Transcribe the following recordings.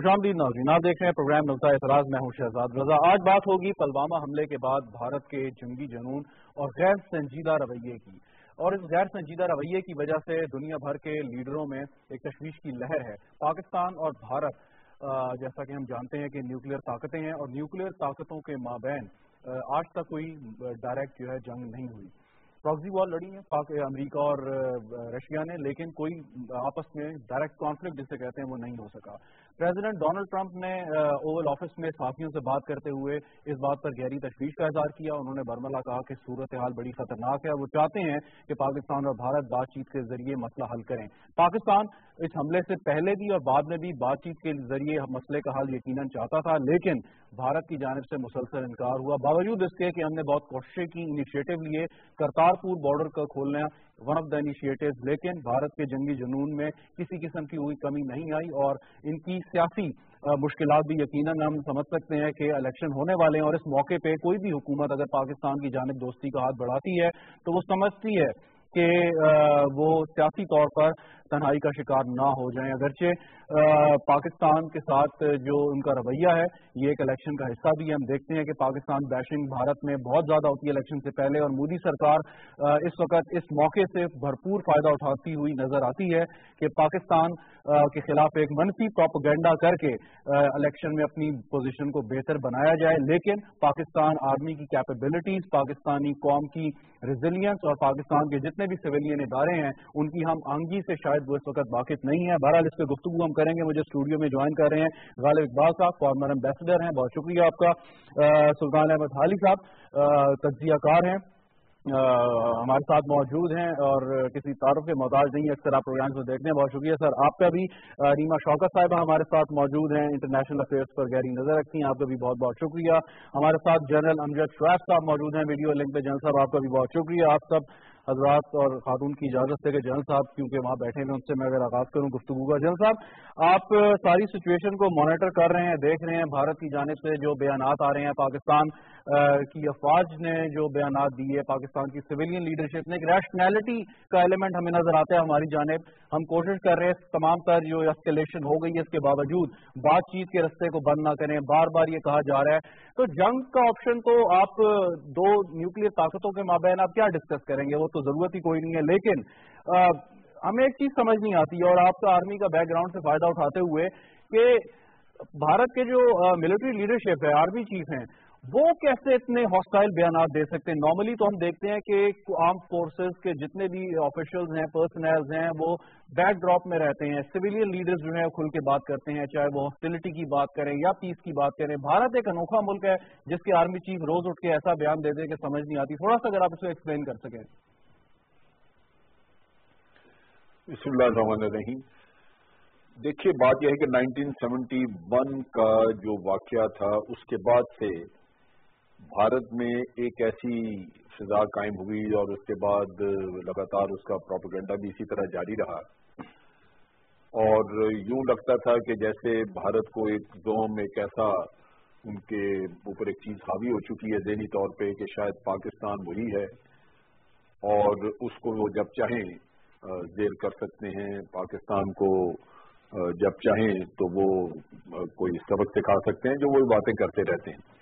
خوش آمدید ناظرین، آپ دیکھ رہے ہیں پروگرام نقطۂ اعتراض، میں ہوں شہزاد رضا۔ آج بات ہوگی پلوامہ حملے کے بعد بھارت کے جنگی جنون اور غیر سنجیدہ رویے کی۔ اور اس غیر سنجیدہ رویے کی وجہ سے دنیا بھر کے لیڈروں میں ایک تشویش کی لہر ہے۔ پاکستان اور بھارت جیسا کہ ہم جانتے ہیں کہ نیوکلیر طاقتیں ہیں اور نیوکلیر طاقتوں کے مابین آج تک کوئی ڈائریکٹ جو ہے جنگ نہیں ہوئی۔ پراکسی وار لڑی ہیں امریکہ اور رشیا نے، لیکن کوئی آپس میں ڈائریکٹ کانفلکٹ جسے کہتے ہیں وہ نہیں ہو سکا۔ پریزیڈنٹ ڈونلڈ ٹرمپ نے uh, اوول آفس میں صحافیوں سے بات کرتے ہوئے اس بات پر گہری تشویش کا اظہار کیا۔ انہوں نے برملا کہا کہ صورتحال بڑی خطرناک ہے۔ وہ چاہتے ہیں کہ پاکستان اور بھارت بات چیت کے ذریعے مسئلہ حل کریں۔ پاکستان اس حملے سے پہلے بھی اور بعد میں بھی بات چیت کے ذریعے مسئلے کا حل یقیناً چاہتا تھا، لیکن بھارت کی جانب سے مسلسل انکار ہوا۔ باوجود اس کے کہ ہم نے بہت کوششیں کی انیشیٹو لیے، کرتارپور بارڈر کا کھولنا ون آف دا انیشیٹو لیکن بھارت کے جنگی جنون میں کسی قسم کی کوئی کمی نہیں آئی اور ان کی سیاسی مشکلات بھی یقیناً ہم سمجھ سکتے ہیں کہ الیکشن ہونے والے ہیں اور اس موقع پہ کوئی بھی حکومت اگر پاکستان کی جانب دوستی کا ہاتھ بڑھاتی ہے تو وہ سمجھتی ہے کہ وہ سیاسی طور پر تنہائی کا شکار نہ ہو جائیں۔ اگرچہ پاکستان کے ساتھ جو ان کا رویہ ہے، یہ ایک الیکشن کا حصہ بھی ہے۔ ہم دیکھتے ہیں کہ پاکستان بیشنگ بھارت میں بہت زیادہ ہوتی ہے الیکشن سے پہلے اور مودی سرکار اس وقت اس موقع سے بھرپور فائدہ اٹھاتی ہوئی نظر آتی ہے کہ پاکستان کے خلاف ایک منفی پروپگینڈا کر کے الیکشن میں اپنی پوزیشن کو بہتر بنایا جائے۔ لیکن پاکستان آرمی کی کیپیبلٹیز پاکستانی قوم کی ریزیلینس اور پاکستان کے جتنے بھی سویلین ادارے ہیں، ان کی ہم آنگی سے شاید وہ اس وقت واقف نہیں ہے بہرحال اس پہ گفتگو ہم کریں گے۔ مجھے اسٹوڈیو میں جوائن کر رہے ہیں غالب اقبال صاحب فارمر امبیسڈر ہیں۔ بہت شکریہ آپ کا۔ سلطان احمد حالی صاحب تجزیہ کار ہیں۔ ہمارے ساتھ موجود ہیں اور کسی تعارف کے محتاج نہیں ہے اکثر آپ پروگرام کو دیکھتے ہیں۔ بہت شکریہ سر۔ آپ کا بھی ریما شوکت صاحبہ ہمارے ساتھ موجود ہیں۔ انٹرنیشنل افیئرس پر گہری نظر رکھتی ہیں۔ آپ کا بھی بہت بہت شکریہ۔ ہمارے ساتھ جنرل امجد شعیب صاحب موجود ہیں۔ ویڈیو لنک پہ جنرل صاحب، آپ کا بھی بہت شکریہ۔ آپ سب حضرات اور خاتون کی اجازت سے کہ جنرل صاحب کیونکہ وہاں بیٹھے ہیں، ان سے میں اگر آغاز کروں گفتگو کا۔ جنرل صاحب، آپ ساری سچویشن کو مانیٹر کر رہے ہیں، دیکھ رہے ہیں، بھارت کی جانب سے جو بیانات آ رہے ہیں، پاکستان کی افواج نے جو بیانات دیے پاکستان کی سویلین لیڈرشپ نے، ایک ریشنلٹی کا ایلیمنٹ ہمیں نظر آتا ہے ہماری جانب۔ ہم کوشش کر رہے ہیں تمام تر جو اسکلیشن ہو گئی ہے، اس کے باوجود بات چیت کے رستے کو بند نہ کریں۔ بار بار یہ کہا جا رہا ہے۔ تو جنگ کا آپشن تو آپ دو نیوکلیر طاقتوں کے مابین آپ کیا ڈسکس کریں گے؟ وہ تو ضرورت ہی کوئی نہیں ہے۔ لیکن ہمیں ایک چیز سمجھ نہیں آتی اور آپ کا آرمی کا بیک گراؤنڈ سے فائدہ اٹھاتے ہوئے کہ بھارت کے جو ملٹری لیڈرشپ ہے آرمی چیف ہیں وہ کیسے اتنے ہاسٹائل بیانات دے سکتے ہیں؟ نارملی تو ہم دیکھتے ہیں کہ آرم فورسز کے جتنے بھی آفیشلز ہیں پرسنلز ہیں، وہ بیک ڈراپ میں رہتے ہیں۔ سویلین لیڈرز جو ہیں کھل کے بات کرتے ہیں، چاہے وہ ہاسٹیلٹی کی بات کریں یا پیس کی بات کریں۔ بھارت ایک انوکھا ملک ہے، جس کے آرمی چیف روز اٹھ کے ایسا بیان دے دے کہ سمجھ نہیں آتی۔ تھوڑا سا اگر آپ اسے ایکسپلین کر سکیں۔ بسم اللہ الرحمن الرحیم۔ دیکھیے، بات یہ ہے کہ نائنٹین سیونٹی ون کا جو واقعہ تھا، اس کے بعد سے بھارت میں ایک ایسی فضا قائم ہوئی اور اس کے بعد لگاتار اس کا پروپیگنڈا بھی اسی طرح جاری رہا۔ اور یوں لگتا تھا کہ جیسے بھارت کو ایک زوم ایک ایسا ان کے اوپر ایک چیز حاوی ہو چکی ہے ذہنی طور پہ کہ شاید پاکستان وہی ہے۔ اور اس کو وہ جب چاہیں زیر کر سکتے ہیں۔ پاکستان کو جب چاہیں تو وہ کوئی سبق سکھا سکتے ہیں جو وہ باتیں کرتے رہتے ہیں۔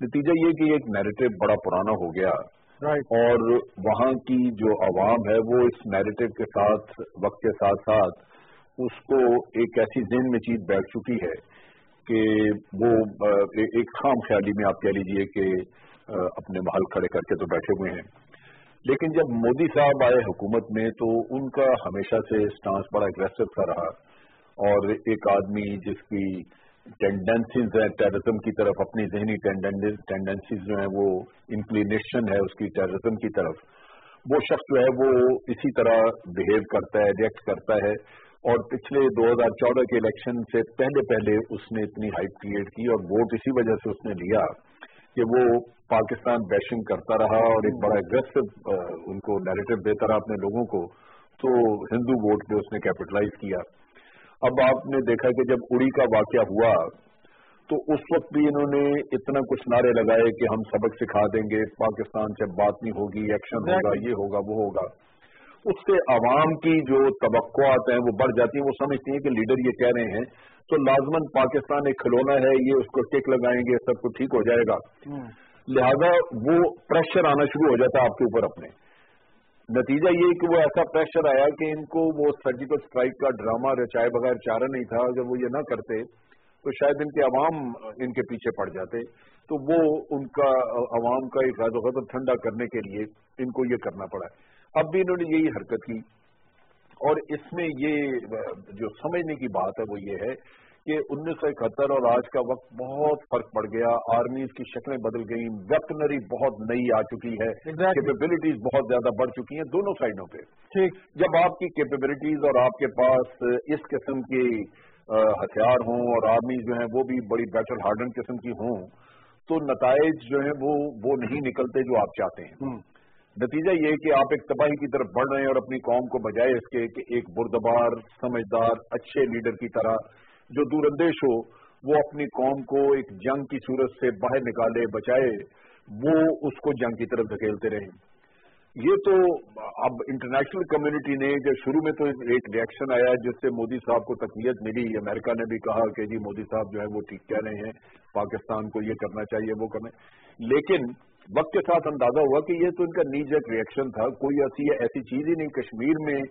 نتیجہ یہ کہ ایک نیریٹو بڑا پرانا ہو گیا اور وہاں کی جو عوام ہے وہ اس نیریٹو کے ساتھ وقت کے ساتھ ساتھ اس کو ایک ایسی ذہن میں چیز بیٹھ چکی ہے کہ وہ ایک خام خیالی میں آپ کہہ لیجیے کہ اپنے محل کھڑے کر کے تو بیٹھے ہوئے ہیں۔ لیکن جب مودی صاحب آئے حکومت میں تو ان کا ہمیشہ سے اسٹانس بڑا اگریسو کا رہا اور ایک آدمی جس کی ٹینڈنسیز ہیں ٹیررزم کی طرف اپنی ذہنی ٹینڈنسیز جو ہیں وہ انکلینیشن ہے اس کی ٹیررزم کی طرف۔ وہ شخص جو ہے وہ اسی طرح بہیو کرتا ہے ریئیکٹ کرتا ہے۔ اور پچھلے دو ہزار چودہ کے الیکشن سے پہلے پہلے اس نے اتنی ہائپ کریٹ کی اور ووٹ اسی وجہ سے اس نے لیا کہ وہ پاکستان بیشنگ کرتا رہا اور ایک بڑا اگریسو ان کو نیریٹو دیتا رہا اپنے لوگوں کو۔ تو ہندو ووٹ پہ اس نے کیپٹلائز کیا۔ اب آپ نے دیکھا کہ جب اڑی کا واقعہ ہوا تو اس وقت بھی انہوں نے اتنا کچھ نعرے لگائے کہ ہم سبق سکھا دیں گے پاکستان سے بات نہیں ہوگی ایکشن ہوگا یہ ہوگا وہ ہوگا۔ اس سے عوام کی جو توقعات ہیں وہ بڑھ جاتی ہیں وہ سمجھتی ہیں کہ لیڈر یہ کہہ رہے ہیں تو لازمن پاکستان ایک کھلونا ہے یہ اس کو ٹک لگائیں گے سب کچھ ٹھیک ہو جائے گا۔ لہذا وہ پریشر آنا شروع ہو جاتا ہے آپ کے اوپر اپنے۔ نتیجہ یہ کہ وہ ایسا پریشر آیا کہ ان کو وہ سرجیکل اسٹرائک کا ڈرامہ رچائے بغیر چارہ نہیں تھا، اگر وہ یہ نہ کرتے تو شاید ان کے عوام ان کے پیچھے پڑ جاتے۔ تو وہ ان کا، عوام کا ایک و غدر ٹھنڈا کرنے کے لیے ان کو یہ کرنا پڑا۔ اب بھی انہوں نے یہی حرکت کی۔ اور اس میں یہ، جو سمجھنے کی بات ہے وہ یہ ہے کہ انیس سو اکہتر اور آج کا وقت بہت فرق پڑ گیا۔ آرمیز کی شکلیں بدل گئی ویپنری بہت نئی آ چکی ہے۔ کیپیبلٹیز بہت زیادہ بڑھ چکی ہیں دونوں سائڈوں پہ۔ جب آپ کی کیپیبلٹیز اور آپ کے پاس اس قسم کی ہتھیار ہوں اور آرمی جو ہیں وہ بھی بڑی بیٹر ہارڈن قسم کی ہوں تو نتائج جو ہیں وہ وہ نہیں نکلتے جو آپ چاہتے ہیں۔ نتیجہ یہ کہ آپ ایک تباہی کی طرف بڑھ رہے ہیں اور اپنی قوم کو بجائے اس کے کہ ایک بردبار سمجھدار اچھے لیڈر کی طرح جو دور اندیش ہو، وہ اپنی قوم کو ایک جنگ کی صورت سے باہر نکالے بچائے وہ اس کو جنگ کی طرف دھکیلتے رہیں یہ تو اب انٹرنیشنل کمیونٹی نے جو شروع میں تو ایک ریئیکشن آیا جس سے مودی صاحب کو تقویت ملی۔ امریکہ نے بھی کہا کہ جی مودی صاحب جو ہے وہ ٹھیک کہہ رہے ہیں، پاکستان کو یہ کرنا چاہیے، وہ کرنا۔ لیکن وقت کے ساتھ اندازہ ہوا کہ یہ تو ان کا نیجک ریئیکشن تھا۔ کوئی ایسی ایسی چیز ہی نہیں۔ کشمیر میں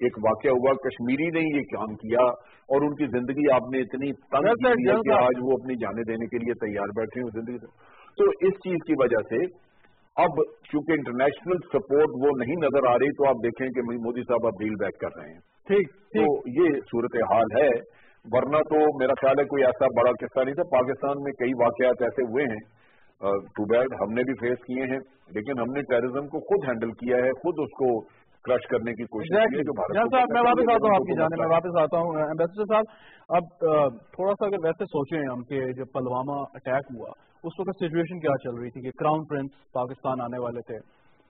ایک واقعہ ہوا کشمیری نے یہ کام کیا اور ان کی زندگی آپ نے اتنی تنگ کی کہ آج وہ اپنی جانے دینے کے لیے تیار بیٹھے ہیں زندگی تو اس چیز کی وجہ سے اب چونکہ انٹرنیشنل سپورٹ وہ نہیں نظر آ رہی تو آپ دیکھیں کہ مودی صاحب اب ڈیل بیک کر رہے ہیں۔ ٹھیک تو یہ صورت حال ہے ورنہ تو میرا خیال ہے کوئی ایسا بڑا قصہ نہیں تھا۔ پاکستان میں کئی واقعات ایسے ہوئے ہیں ٹو بیڈ ہم نے بھی فیس کیے ہیں لیکن ہم نے ٹیررزم کو خود ہینڈل کیا ہے خود اس کو کرش کرنے کی کوشش کی میں واپس آتا ہوں آپ کی جانے میں واپس آتا ہوں۔ امبیسڈر صاحب اب تھوڑا سا اگر ویسے سوچیں ہم کہ جب پلوامہ اٹیک ہوا اس وقت سچویشن کیا چل رہی تھی کہ کراؤن پرنس پاکستان آنے والے تھے۔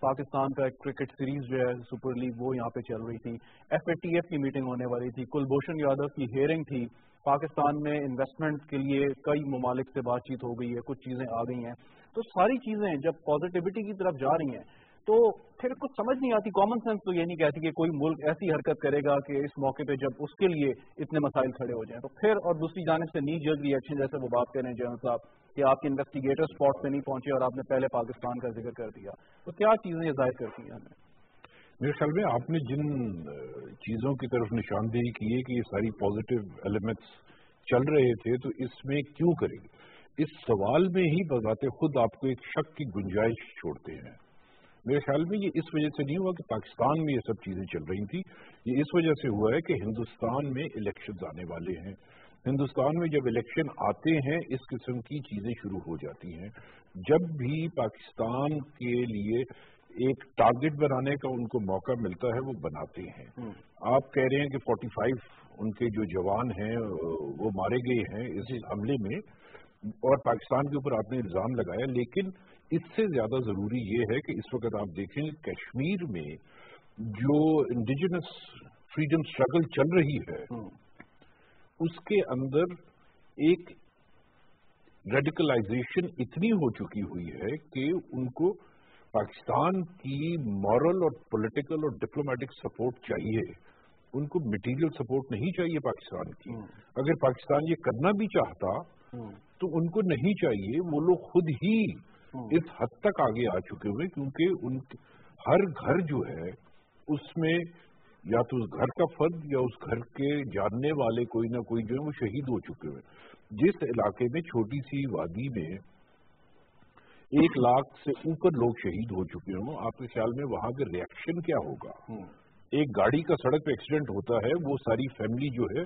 پاکستان کا ایک کرکٹ سیریز جو ہے سپر لیگ وہ یہاں پہ چل رہی تھی۔ ایف اے ٹی ایف کی میٹنگ ہونے والی تھی۔ کلبھوشن یادو کی ہیئرنگ تھی۔ پاکستان میں انویسٹمنٹ کے لیے کئی ممالک سے بات چیت ہو گئی ہے کچھ چیزیں آ گئی ہیں۔ تو ساری چیزیں جب پازیٹیوٹی کی طرف جا رہی ہیں تو پھر کچھ سمجھ نہیں آتی۔ کامن سینس تو یہ نہیں کہتی کہ کوئی ملک ایسی حرکت کرے گا کہ اس موقع پہ جب اس کے لیے اتنے مسائل کھڑے ہو جائیں۔ تو پھر اور دوسری جانب سے نی جلد ریئیکشن جیسے وہ بات کریں جیون صاحب، کہ آپ کے انویسٹیگیٹر اسپاٹ پہ نہیں پہنچے اور آپ نے پہلے پاکستان کا ذکر کر دیا۔ تو کیا چیزیں یہ ظاہر کرتی ہیں ہمیں؟ میرے خیال میں آپ نے جن چیزوں کی طرف نشاندہی کی ہے کہ یہ ساری پازیٹو ایلیمنٹس چل رہے تھے، تو اس میں کیوں کریں اس سوال میں ہی بذات خود آپ کو ایک شک کی گنجائش چھوڑتے ہیں۔ میرے خیال میں یہ اس وجہ سے نہیں ہوا کہ پاکستان میں یہ سب چیزیں چل رہی تھیں یہ اس وجہ سے ہوا ہے کہ ہندوستان میں الیکشن آنے والے ہیں۔ ہندوستان میں جب الیکشن آتے ہیں اس قسم کی چیزیں شروع ہو جاتی ہیں۔ جب بھی پاکستان کے لیے ایک ٹارگٹ بنانے کا ان کو موقع ملتا ہے وہ بناتے ہیں۔ آپ کہہ رہے ہیں کہ فورٹی فائیو ان کے جو جوان ہیں وہ مارے گئے ہیں اس حملے میں اور پاکستان کے اوپر آپ نے الزام لگایا لیکن اس سے زیادہ ضروری یہ ہے کہ اس وقت آپ دیکھیں کشمیر میں جو انڈیجنس فریڈم اسٹرگل چل رہی ہے اس کے اندر ایک ریڈیکلائزیشن اتنی ہو چکی ہوئی ہے کہ ان کو پاکستان کی مورل اور پولیٹیکل اور ڈپلومیٹک سپورٹ چاہیے۔ ان کو مٹیریل سپورٹ نہیں چاہیے پاکستان کی۔ اگر پاکستان یہ کرنا بھی چاہتا تو ان کو نہیں چاہیے وہ لوگ خود ہی اس حد تک آگے آ چکے ہوئے کیونکہ ان ہر گھر جو ہے اس میں یا تو اس گھر کا فرد یا اس گھر کے جاننے والے کوئی نہ کوئی جو ہے وہ شہید ہو چکے ہوئے۔ جس علاقے میں چھوٹی سی وادی میں ایک لاکھ سے اوپر لوگ شہید ہو چکے ہوں آپ کے خیال میں وہاں کا ریئیکشن کیا ہوگا؟ ایک گاڑی کا سڑک پہ ایکسیڈنٹ ہوتا ہے وہ ساری فیملی جو ہے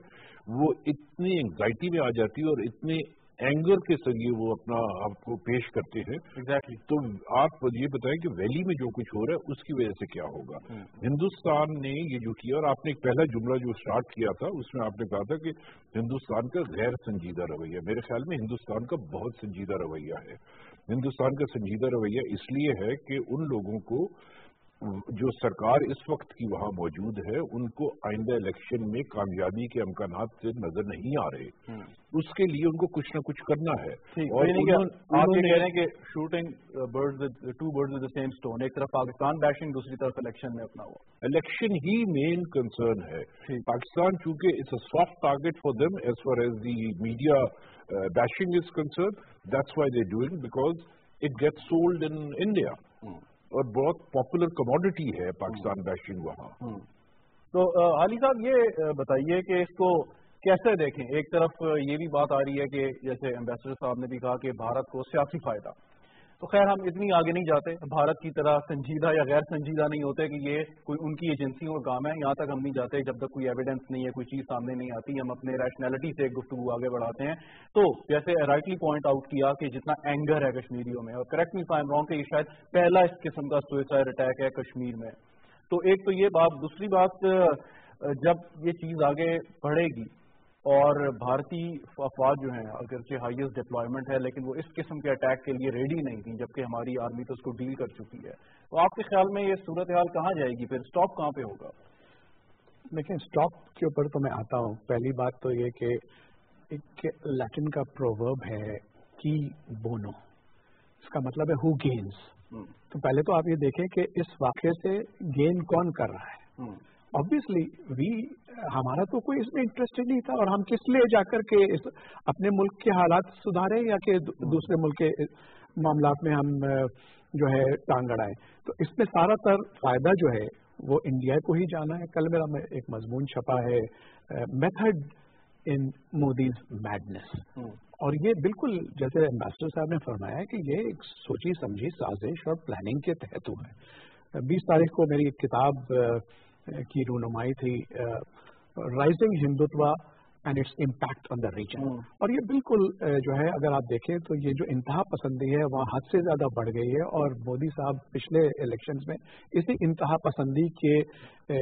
وہ اتنی انگزائٹی میں آ جاتی ہے اور اتنے اینگر کے ذریعے وہ اپنا آپ کو پیش کرتے ہیں۔ Exactly. تو آپ یہ بتائیں کہ ویلی میں جو کچھ ہو رہا ہے اس کی وجہ سے کیا ہوگا؟ ہندوستان نے یہ جو کیا اور آپ نے ایک پہلا جملہ جو اسٹارٹ کیا تھا اس میں آپ نے کہا تھا کہ ہندوستان کا غیر سنجیدہ رویہ میرے خیال میں ہندوستان کا بہت سنجیدہ رویہ ہے۔ ہندوستان کا سنجیدہ رویہ اس لیے ہے کہ ان لوگوں کو جو سرکار اس وقت کی وہاں موجود ہے ان کو آئندہ الیکشن میں کامیابی کے امکانات سے نظر نہیں آ رہے۔ اس کے لیے ان کو کچھ نہ کچھ کرنا ہے۔ اور آپ یہ کہہ رہے ہیں کہ shooting two bird same stone ایک طرف پاکستان بیشنگ دوسری طرف الیکشن میں اپنا ہوا الیکشن ہی مین کنسرن ہے۔ پاکستان چونکہ it's a soft target for them as far as the media bashing is concern that's why they doing because it get sold in India اور بہت پاپولر کموڈٹی ہے پاکستان بیشنگ وہاں۔ تو علی صاحب یہ بتائیے کہ اس کو کیسے دیکھیں؟ ایک طرف یہ بھی بات آ رہی ہے کہ جیسے امبیسڈر صاحب نے بھی کہا کہ بھارت کو سیاسی فائدہ۔ تو خیر ہم اتنی آگے نہیں جاتے، بھارت کی طرح سنجیدہ یا غیر سنجیدہ نہیں ہوتے کہ یہ کوئی ان کی ایجنسیوں کا کام ہے یہاں تک ہم نہیں جاتے جب تک کوئی ایویڈنس نہیں ہے، کوئی چیز سامنے نہیں آتی۔ ہم اپنے ریشنلٹی سے ایک گفتگو آگے بڑھاتے ہیں۔ تو جیسے رائٹلی پوائنٹ آؤٹ کیا کہ جتنا اینگر ہے کشمیریوں میں، اور کریکٹ می فائم رانگ کہ یہ شاید پہلا اس قسم کا سوئسائڈ اٹیک ہے کشمیر میں۔ تو ایک تو یہ بات، دوسری بات، جب یہ چیز آگے بڑھے گی اور بھارتی افواج جو ہیں اگرچہ ہائیسٹ ڈپلائمنٹ ہے لیکن وہ اس قسم کے اٹیک کے لیے ریڈی نہیں تھی جبکہ ہماری آرمی تو اس کو ڈیل کر چکی ہے۔ تو آپ کے خیال میں یہ صورتحال کہاں جائے گی؟ پھر اسٹاپ کہاں پہ ہوگا؟ دیکھیں اسٹاپ کے اوپر تو میں آتا ہوں۔ پہلی بات تو یہ کہ ایک لیٹن کا پروورب ہے کی بونو اس کا مطلب ہے ہو گینز تو پہلے تو آپ یہ دیکھیں کہ اس واقعے سے گین کون کر رہا ہے۔ آبویسلی وی ہمارا تو کوئی اس میں انٹرسٹ نہیں تھا اور ہم کس لیے جا کر کے اپنے ملک کے حالات سدھارے یا کہ دوسرے ملک کے معاملات میں ہم جو ہے ٹانگ اڑائیں تو اس میں سارا تر فائدہ جو ہے وہ انڈیا کو ہی جانا ہے۔ کل میرا ایک مضمون چھپا ہے میتھڈ ان مودیز میڈنس اور یہ بالکل جیسے امبیسڈر صاحب نے فرمایا کہ یہ ایک سوچی سمجھی سازش اور پلاننگ کے تحت ہوا ہے۔ بیس تاریخ کو میری ایک کتاب کی رونمائی تھی rising Hindutva and its impact on the region اور یہ بالکل جو ہے اگر آپ دیکھیں تو یہ جو انتہا پسندی ہے وہ حد سے زیادہ بڑھ گئی ہے۔ اور مودی صاحب پچھلے الیکشن میں اسی انتہا پسندی کے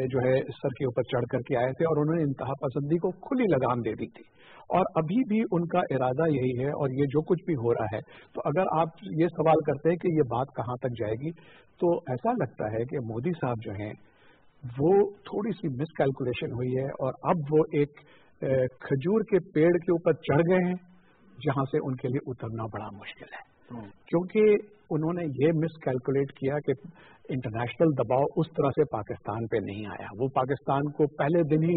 جو ہے سر کے اوپر چڑھ کر کے آئے تھے اور انہوں نے انتہا پسندی کو کھلی لگام دے دی تھی۔ اور ابھی بھی ان کا ارادہ یہی ہے اور یہ جو کچھ بھی ہو رہا ہے تو اگر آپ یہ سوال کرتے ہیں کہ یہ بات کہاں تک جائے گی تو ایسا لگتا ہے کہ مودی صاحب جو ہیں وہ تھوڑی سی مس کیلکولیشن ہوئی ہے اور اب وہ ایک کھجور کے پیڑ کے اوپر چڑھ گئے ہیں جہاں سے ان کے لیے اترنا بڑا مشکل ہے۔ کیونکہ انہوں نے یہ مس کیلکولیٹ کیا کہ انٹرنیشنل دباؤ اس طرح سے پاکستان پہ نہیں آیا۔ وہ پاکستان کو پہلے دن ہی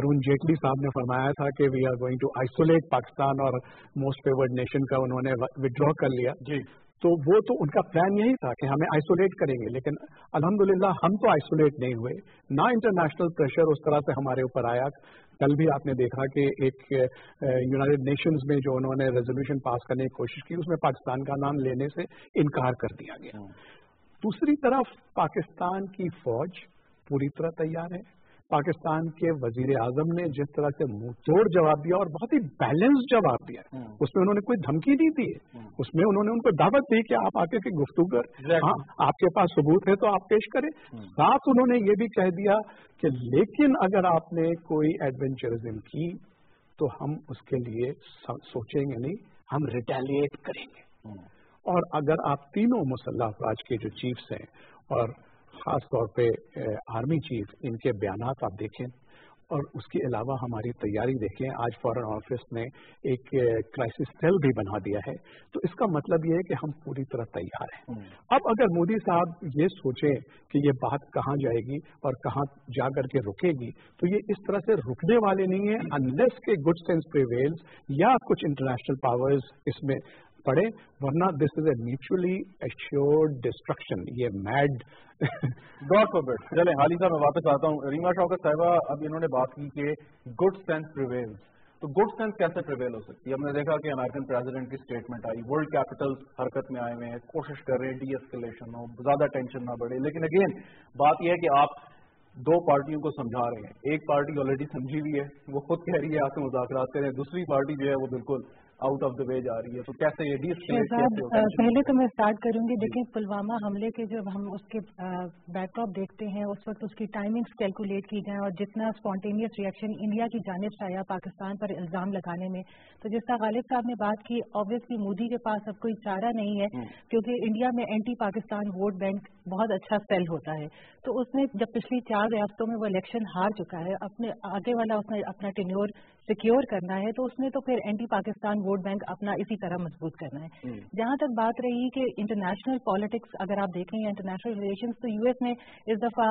ارون جیٹلی صاحب نے فرمایا تھا کہ we are going to isolate Pakistan اور موسٹ فیورڈ نیشن کا انہوں نے ودرا کر لیا۔ جی۔ تو وہ تو ان کا پلان یہی تھا کہ ہمیں آئسولیٹ کریں گے لیکن الحمدللہ ہم تو آئسولیٹ نہیں ہوئے۔ نہ انٹرنیشنل پریشر اس طرح سے ہمارے اوپر آیا۔ کل بھی آپ نے دیکھا کہ ایک یونائٹیڈ نیشنز میں جو انہوں نے ریزولوشن پاس کرنے کی کوشش کی اس میں پاکستان کا نام لینے سے انکار کر دیا گیا۔ دوسری طرف پاکستان کی فوج پوری طرح تیار ہے۔ پاکستان کے وزیر اعظم نے جس طرح سے منہ توڑ جواب دیا اور بہت ہی بیلنس جواب دیا اس میں انہوں نے کوئی دھمکی نہیں دی اس میں انہوں نے ان کو دعوت دی کہ آپ آ کے گفتگو کر ہاں آپ کے پاس ثبوت ہے تو آپ پیش کریں۔ ساتھ انہوں نے یہ بھی کہہ دیا کہ لیکن اگر آپ نے کوئی ایڈونچرزم کی تو ہم اس کے لیے سوچیں گے نہیں ہم ریٹیلیٹ کریں گے۔ اور اگر آپ تینوں مسلح افواج کے جو چیفس ہیں اور خاص طور پہ آرمی چیف ان کے بیانات آپ دیکھیں اور اس کے علاوہ ہماری تیاری دیکھیں۔ آج فورن آفس نے ایک کرائسس سیل بھی بنا دیا ہے۔ تو اس کا مطلب یہ ہے کہ ہم پوری طرح تیار ہیں۔ اب اگر مودی صاحب یہ سوچیں کہ یہ بات کہاں جائے گی اور کہاں جا کر کے رکے گی تو یہ اس طرح سے رکنے والے نہیں ہیں۔ انلیس کے گڈ سینس پریویلز یا کچھ انٹرنیشنل پاورز اس میں پڑے ورنہ this is a mutually assured destruction یہ میڈ گاڈ فور بیٹ چلے حالی صاحب میں واپس آتا ہوں. ریما شوکت صاحبہ، اب انہوں نے بات کی کہ گڈ سینس پریویل تو گڈ سینس کیسے پریویل ہو سکتی ہے؟ ہم نے دیکھا کہ امریکن پریزیڈنٹ کی اسٹیٹمنٹ آئی ورلڈ کیپٹل حرکت میں آئے ہوئے ہیں، کوشش کر رہے ہیں ڈی ایسکلیشن ہو، زیادہ ٹینشن نہ بڑھے. لیکن اگین بات یہ ہے کہ آپ دو پارٹیوں کو سمجھا رہے ہیں۔ ایک پارٹی آلریڈی سمجھی ہوئی ہے، وہ خود کہہ رہی ہے، آپ سے مذاکرات کریں دوسری پارٹی جو ہے، وہ بالکل آؤٹ آف دا وے جا رہی ہے۔ تو کیسے یہ پہلے تو میں اسٹارٹ کروں گی۔ لیکن پلوامہ حملے کے جب ہم اس کے بیک اپ دیکھتے ہیں اس وقت اس کی ٹائمنگز کیلکولیٹ کی جائیں اور جتنا اسپونٹینیس ریئیکشن انڈیا کی جانب سے آیا پاکستان پر الزام لگانے میں۔ تو جس طرح غالب صاحب نے بات کی آبویسلی مودی کے پاس اب کوئی چارہ نہیں ہے کیونکہ انڈیا میں اینٹی پاکستان ووٹ بینک بہت اچھا سیل ہوتا ہے۔ تو اس نے جب پچھلی چار ریاستوں میں وہ الیکشن ہار چکا ہے اپنے آگے والا اس نے اپنا ٹینیور سیکیور کرنا ہے تو اس نے تو پھر اینٹی پاکستان ووٹ بینک اپنا اسی طرح مضبوط کرنا ہے۔ جہاں تک بات رہی کہ انٹرنیشنل پالیٹکس اگر آپ دیکھیں یا انٹرنیشنل ریلیشنز تو یو ایس نے اس دفعہ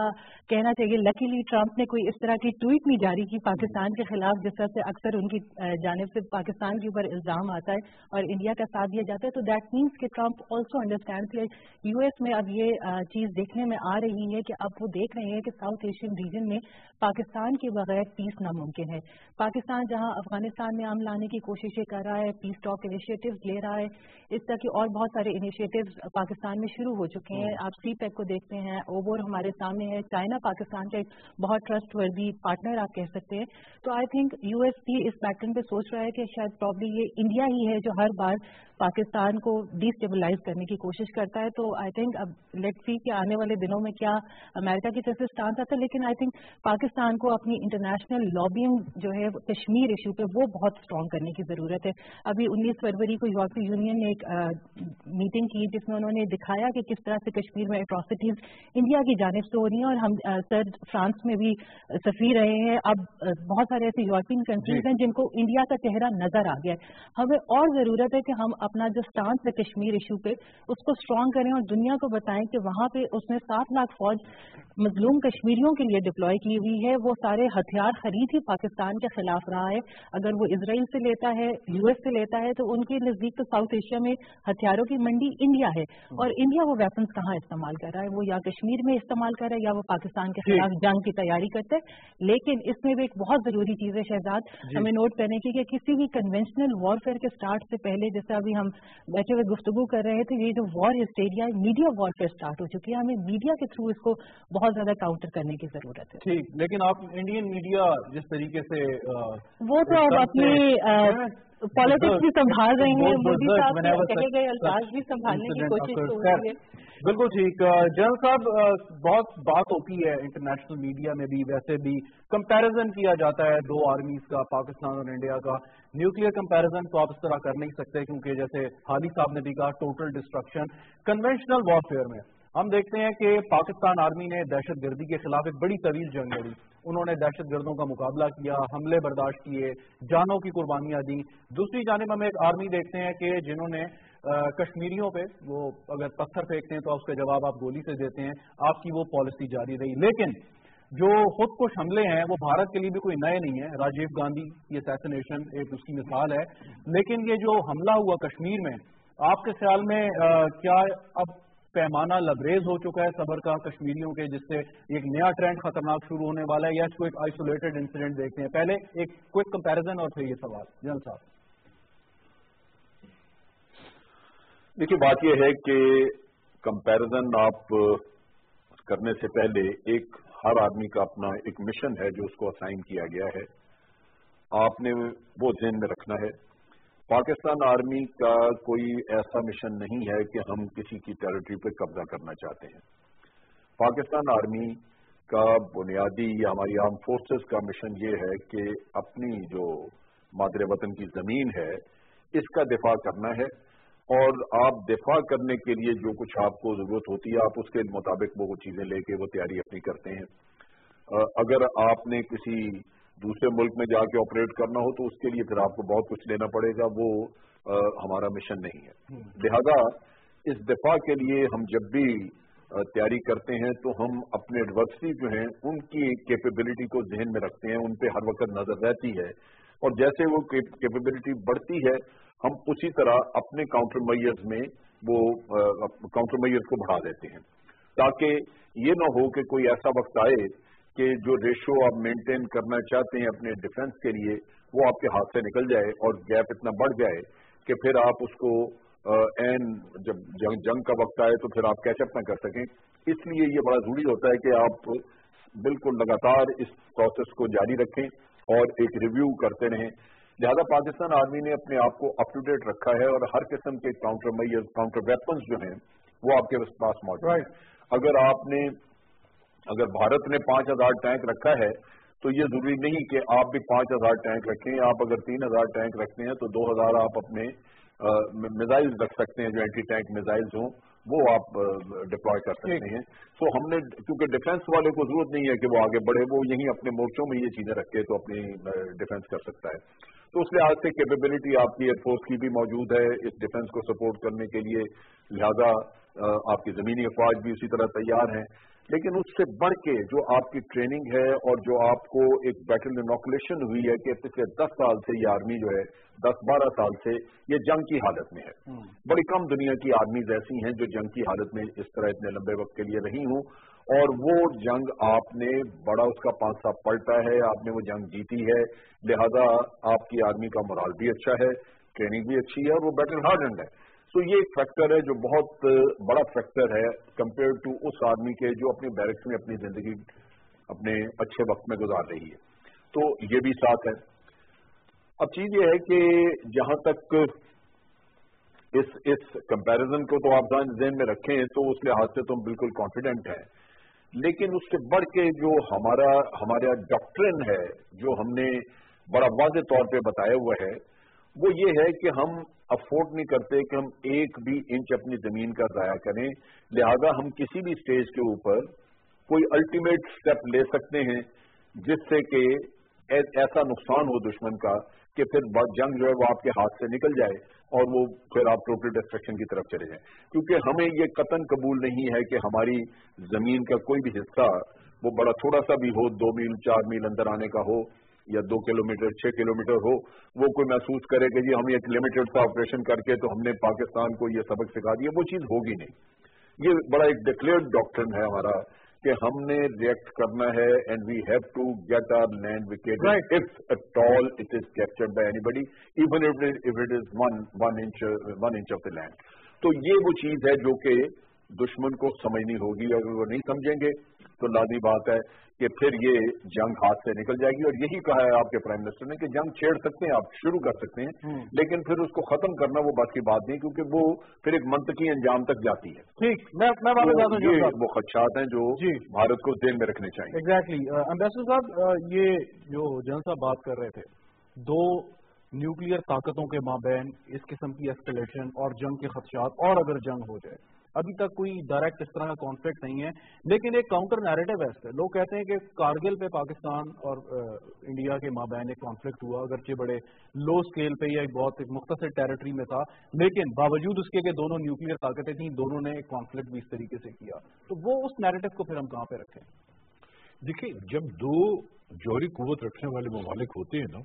کہنا چاہیے لکیلی ٹرمپ نے کوئی اس طرح کی ٹویٹ نہیں جاری کی پاکستان کے خلاف جس طرح سے اکثر ان کی جانب سے پاکستان کے اوپر الزام آتا ہے اور انڈیا کا ساتھ دیا جاتا ہے تو دیٹ مینس کہ ٹرمپ آلسو انڈرسٹینڈ کہ یو ایس میں اب یہ چیز دیکھنے میں آ رہی ہے کہ اب وہ دیکھ رہے ہیں کہ ساؤتھ ایشین ریجن میں پاکستان کے بغیر پیس ناممکن ہے۔ پاکستان جہاں افغانستان میں عام لانے کی کوششیں کر رہا ہے ہے پیس ٹاک انیشیٹیوز لے رہا ہے۔ اس طرح کے اور بہت سارے انیشیٹیوز پاکستان میں شروع ہو چکے ہیں۔ ہاں۔ آپ سی پیک کو دیکھتے ہیں اوور ہمارے سامنے ہے۔ چائنا پاکستان کا ایک بہت ٹرسٹ وردی پارٹنر آپ کہہ سکتے ہیں۔ تو آئی تھنک یو ایس پی اس پیٹرن پہ سوچ رہا ہے کہ شاید پرابلی یہ انڈیا ہی ہے جو ہر بار پاکستان کو ڈی اسٹیبلائز کرنے کی کوشش کرتا ہے۔ تو آئی تھنک اب لیٹ سی کہ آنے والے دنوں میں کیا امریکہ کی طرف سے اسٹانس آتا ہے۔ لیکن آئی تھنک پاکستان کو اپنی انٹرنیشنل لابینگ جو ہے کشمیر ایشو پہ وہ بہت اسٹرانگ کرنے کی ضرورت ہے۔ ابھی انیس فروری کو یورپی یونین نے ایک میٹنگ کی جس میں انہوں نے دکھایا کہ کس طرح سے کشمیر میں اٹراسٹیز انڈیا کی جانب سے ہو رہی ہیں اور ہم سر فرانس میں بھی سفیر رہے ہیں۔ اب بہت سارے ایسے یورپین کنٹریز جی۔ ہیں جن کو انڈیا کا چہرہ نظر آ گیا ہے۔ ہمیں اور ضرورت ہے کہ ہم اپنا جو اسٹانس ہے کشمیر ایشو پہ اس کو اسٹرانگ کریں اور دنیا کو بتائیں کہ وہاں پہ اس نے سات لاکھ فوج مظلوم کشمیریوں کے لیے ڈپلوائے کی ہوئی ہے۔ وہ سارے ہتھیار خرید ہی پاکستان کے خلاف رہا ہے۔ اگر وہ اسرائیل سے لیتا ہے یو ایس سے لیتا ہے تو ان کے نزدیک تو ساؤتھ ایشیا میں ہتھیاروں کی منڈی انڈیا ہے۔ اور انڈیا وہ ویپنس کہاں استعمال کر رہا ہے؟ وہ یا کشمیر میں استعمال کر رہا ہے یا وہ پاکستان کے جی۔ خلاف جنگ کی تیاری کرتا ہے۔ لیکن اس میں بھی ایک بہت ضروری چیز ہے شہزاد۔ جی۔ ہمیں نوٹ کرنے کی کہ کسی بھی کنونشنل وارفیئر کے سٹارٹ سے پہلے جیسے ابھی ہم بیٹھے ہوئے گفتگو کر رہے تھے یہ جو وار ہسٹیریا ہے میڈیا وارفیئر سٹارٹ ہو چکی ہے ہمیں میڈیا کے تھرو اس کو بہت زیادہ کاؤنٹر کرنے کی ضرورت ہے۔ ٹھیک لیکن آپ انڈین میڈیا جس طریقے سے وہ تو اپنی پالیٹکس بھی سنبھال رہی ہیں مودی صاحب کہے گئے الفاظ بھی سنبھالنے کی کوشش ہو رہی ہے۔ بالکل ٹھیک۔ جنرل صاحب بہت بات ہوتی ہے انٹرنیشنل میڈیا میں بھی ویسے بھی کمپیریزن کیا جاتا ہے دو آرمیز کا پاکستان اور انڈیا کا۔ نیوکلئر کمپیریزن تو آپ اس طرح کر نہیں سکتے کیونکہ جیسے حالی صاحب نے بھی کہا ٹوٹل ڈسٹرکشن کنونشنل وارفیئر میں۔ ہم دیکھتے ہیں کہ پاکستان آرمی نے دہشت گردی کے خلاف ایک بڑی طویل جنگ لڑی۔ انہوں نے دہشت گردوں کا مقابلہ کیا، حملے برداشت کیے، جانوں کی قربانیاں دیں۔ دوسری جانب ہم ایک آرمی دیکھتے ہیں کہ جنہوں نے کشمیریوں پہ، وہ اگر پتھر پھینکتے ہیں تو اس کا جواب آپ گولی سے دیتے ہیں۔ آپ کی وہ پالیسی جاری رہی۔ لیکن جو خود کش حملے ہیں، وہ بھارت کے لیے بھی کوئی نئے نہیں ہیں۔ راجیو گاندھی کی اسیسنیشن ایک اس کی مثال ہے۔ لیکن یہ جو حملہ ہوا کشمیر میں، آپ کے خیال میں کیا اب پیمانہ لبریز ہو چکا ہے صبر کا کشمیریوں کے، جس سے ایک نیا ٹرینڈ خطرناک شروع ہونے والا ہے۔ یا اس کو ایک آئسولیٹڈ انسیڈنٹ دیکھتے ہیں۔ پہلے ایک کوئک کمپیرزن اور پھر یہ سوال۔ جنرل صاحب۔ دیکھیے، بات یہ ہے کہ کمپیرزن آپ کرنے سے پہلے ایک ہر آدمی کا اپنا ایک مشن ہے جو اس کو اسائن کیا گیا ہے۔ آپ نے وہ ذہن میں رکھنا ہے۔ پاکستان آرمی کا کوئی ایسا مشن نہیں ہے کہ ہم کسی کی ٹیریٹری پہ قبضہ کرنا چاہتے ہیں۔ پاکستان آرمی کا بنیادی یا ہماری آرم فورسز کا مشن یہ ہے کہ اپنی جو مادر وطن کی زمین ہے، اس کا دفاع کرنا ہے اور آپ دفاع کرنے کے لیے جو کچھ آپ کو ضرورت ہوتی ہے، آپ اس کے مطابق وہ چیزیں لے کے وہ تیاری اپنی کرتے ہیں۔ اگر آپ نے کسی دوسرے ملک میں جا کے آپریٹ کرنا ہو تو اس کے لیے پھر آپ کو بہت کچھ لینا پڑے گا وہ ہمارا مشن نہیں ہے۔ لہذا اس دفاع کے لیے ہم جب بھی تیاری کرتے ہیں تو ہم اپنے ایڈورسری جو ہیں ان کی کیپیبلٹی کو ذہن میں رکھتے ہیں ان پہ ہر وقت نظر رہتی ہے۔ اور جیسے وہ کیپیبلٹی بڑھتی ہے ہم اسی طرح اپنے کاؤنٹر میئرز میں وہ کاؤنٹر میئرز کو بڑھا دیتے ہیں۔ تاکہ یہ نہ ہو کہ کوئی ایسا وقت آئے کہ جو ریشو آپ مینٹین کرنا چاہتے ہیں اپنے ڈیفنس کے لیے وہ آپ کے ہاتھ سے نکل جائے اور گیپ اتنا بڑھ جائے کہ پھر آپ اس کو این جب جنگ, جنگ کا وقت آئے تو پھر آپ کیچ اپ نہ کر سکیں۔ اس لیے یہ بڑا ضروری ہوتا ہے کہ آپ بالکل لگاتار اس پروسیس کو جاری رکھیں اور ایک ریویو کرتے رہیں۔ لہٰذا پاکستان آرمی نے اپنے آپ کو اپ ٹو ڈیٹ رکھا ہے اور ہر قسم کے کاؤنٹر میئر کاؤنٹر ویپنس جو ہیں وہ آپ کے پاس موجود ہیں۔ Right. اگر آپ نے اگر بھارت نے پانچ ہزار ٹینک رکھا ہے تو یہ ضروری نہیں کہ آپ بھی پانچ ہزار ٹینک رکھیں۔ آپ اگر تین ہزار ٹینک رکھتے ہیں تو دو ہزار آپ اپنے میزائل رکھ سکتے ہیں جو اینٹی ٹینک میزائلز ہوں وہ آپ ڈپلوائے کر سکتے ہیں۔ تو ہم نے کیونکہ ڈیفینس والے کو ضرورت نہیں ہے کہ وہ آگے بڑھے وہ یہیں اپنے مورچوں میں یہ چیزیں رکھے تو اپنی ڈیفینس کر سکتا ہے۔ تو اس لحاظ سے کیپیبلٹی آپ کی ایئر فورس کی بھی موجود ہے اس ڈیفینس کو سپورٹ کرنے کے لیے لہذا آپ کی زمینی افواج بھی اسی طرح تیار ہیں۔ لیکن اس سے بڑھ کے جو آپ کی ٹریننگ ہے اور جو آپ کو ایک بیٹل انوکولیشن ہوئی ہے کہ پچھلے دس سال سے یہ آرمی جو ہے دس بارہ سال سے یہ جنگ کی حالت میں ہے۔ بڑی کم دنیا کی آرمیز ایسی ہیں جو جنگ کی حالت میں اس طرح اتنے لمبے وقت کے لیے رہی ہوں۔ اور وہ جنگ آپ نے بڑا اس کا پانچ سا پلٹا ہے آپ نے وہ جنگ جیتی ہے۔ لہذا آپ کی آرمی کا مرال بھی اچھا ہے ٹریننگ بھی اچھی ہے اور وہ بیٹل ہارڈنڈ ہے۔ تو یہ ایک فیکٹر ہے جو بہت بڑا فیکٹر ہے کمپیئر ٹو اس آدمی کے جو اپنی بیرکس میں اپنی زندگی، اپنے اچھے وقت میں گزار رہی ہے۔ تو یہ بھی ساتھ ہے۔ اب چیز یہ ہے کہ جہاں تک اس اس کمپیرزن کو تو آپ ذہن میں رکھیں تو اس لحاظ سے تو ہم بالکل کانفیڈنٹ ہیں۔ لیکن اس سے بڑھ کے جو ہمارا ہمارا ڈاکٹرن ہے جو ہم نے بڑا واضح طور پہ بتایا ہوا ہے وہ یہ ہے کہ ہم افورڈ نہیں کرتے کہ ہم ایک بھی انچ اپنی زمین کا ضائع کریں۔ لہذا ہم کسی بھی سٹیج کے اوپر کوئی الٹیمیٹ سٹیپ لے سکتے ہیں، جس سے کہ ایسا نقصان ہو دشمن کا کہ پھر جنگ جو ہے وہ آپ کے ہاتھ سے نکل جائے اور وہ پھر آپ ٹوٹل ڈسٹرکشن کی طرف چلے جائیں۔ کیونکہ ہمیں یہ قطن قبول نہیں ہے کہ ہماری زمین کا کوئی بھی حصہ وہ بڑا تھوڑا سا بھی ہو، دو میل، چار میل اندر آنے کا ہو یا دو کلو میٹر چھ کلو میٹر ہو وہ کوئی محسوس کرے کہ جی ہم ایک لمیٹڈ سا آپریشن کر کے تو ہم نے پاکستان کو یہ سبق سکھا دیا وہ چیز ہوگی نہیں۔ یہ بڑا ایک ڈکلیئرڈ ڈاکٹرن ہے ہمارا کہ ہم نے ریئیکٹ کرنا ہے and we have to get our land vacate if at all it is captured by anybody even if it is one inch of the land تو یہ وہ چیز ہے جو کہ دشمن کو سمجھنی ہوگی اگر وہ نہیں سمجھیں گے تو لازمی بات ہے کہ پھر یہ جنگ ہاتھ سے نکل جائے گی اور یہی کہا ہے آپ کے پرائم منسٹر نے کہ جنگ چھیڑ سکتے ہیں آپ شروع کر سکتے ہیں لیکن پھر اس کو ختم کرنا وہ بات کی بات نہیں کیونکہ وہ پھر ایک منطقی انجام تک جاتی ہے۔ ٹھیک میں وہ خدشات ہیں جو جی۔ بھارت کو ذہن میں رکھنے چاہیے۔ ایگزیکٹلی امبیسڈر صاحب یہ جو جن صاحب بات کر رہے تھے دو نیوکلیر طاقتوں کے مابین اس قسم کی ایسکلیشن اور جنگ کے خدشات اور اگر جنگ ہو جائے ابھی تک کوئی ڈائریکٹ اس طرح کا کانفلکٹ نہیں ہے، لیکن ایک کاؤنٹر نیریٹو ہے اس پہ۔ لوگ کہتے ہیں کہ کارگل پہ پاکستان اور انڈیا کے مابین ایک کانفلکٹ ہوا، اگرچہ بڑے لو اسکیل پہ یا ایک بہت ایک مختصر ٹیریٹری میں تھا، لیکن باوجود اس کے کہ دونوں نیوکلیر طاقتیں تھیں، دونوں نے ایک کانفلکٹ بھی اس طریقے سے کیا۔ تو وہ اس نیریٹو کو پھر ہم کہاں پہ رکھیں؟ دیکھیں، جب دو جوہری قوت رکھنے والے ممالک ہوتے ہیں نا،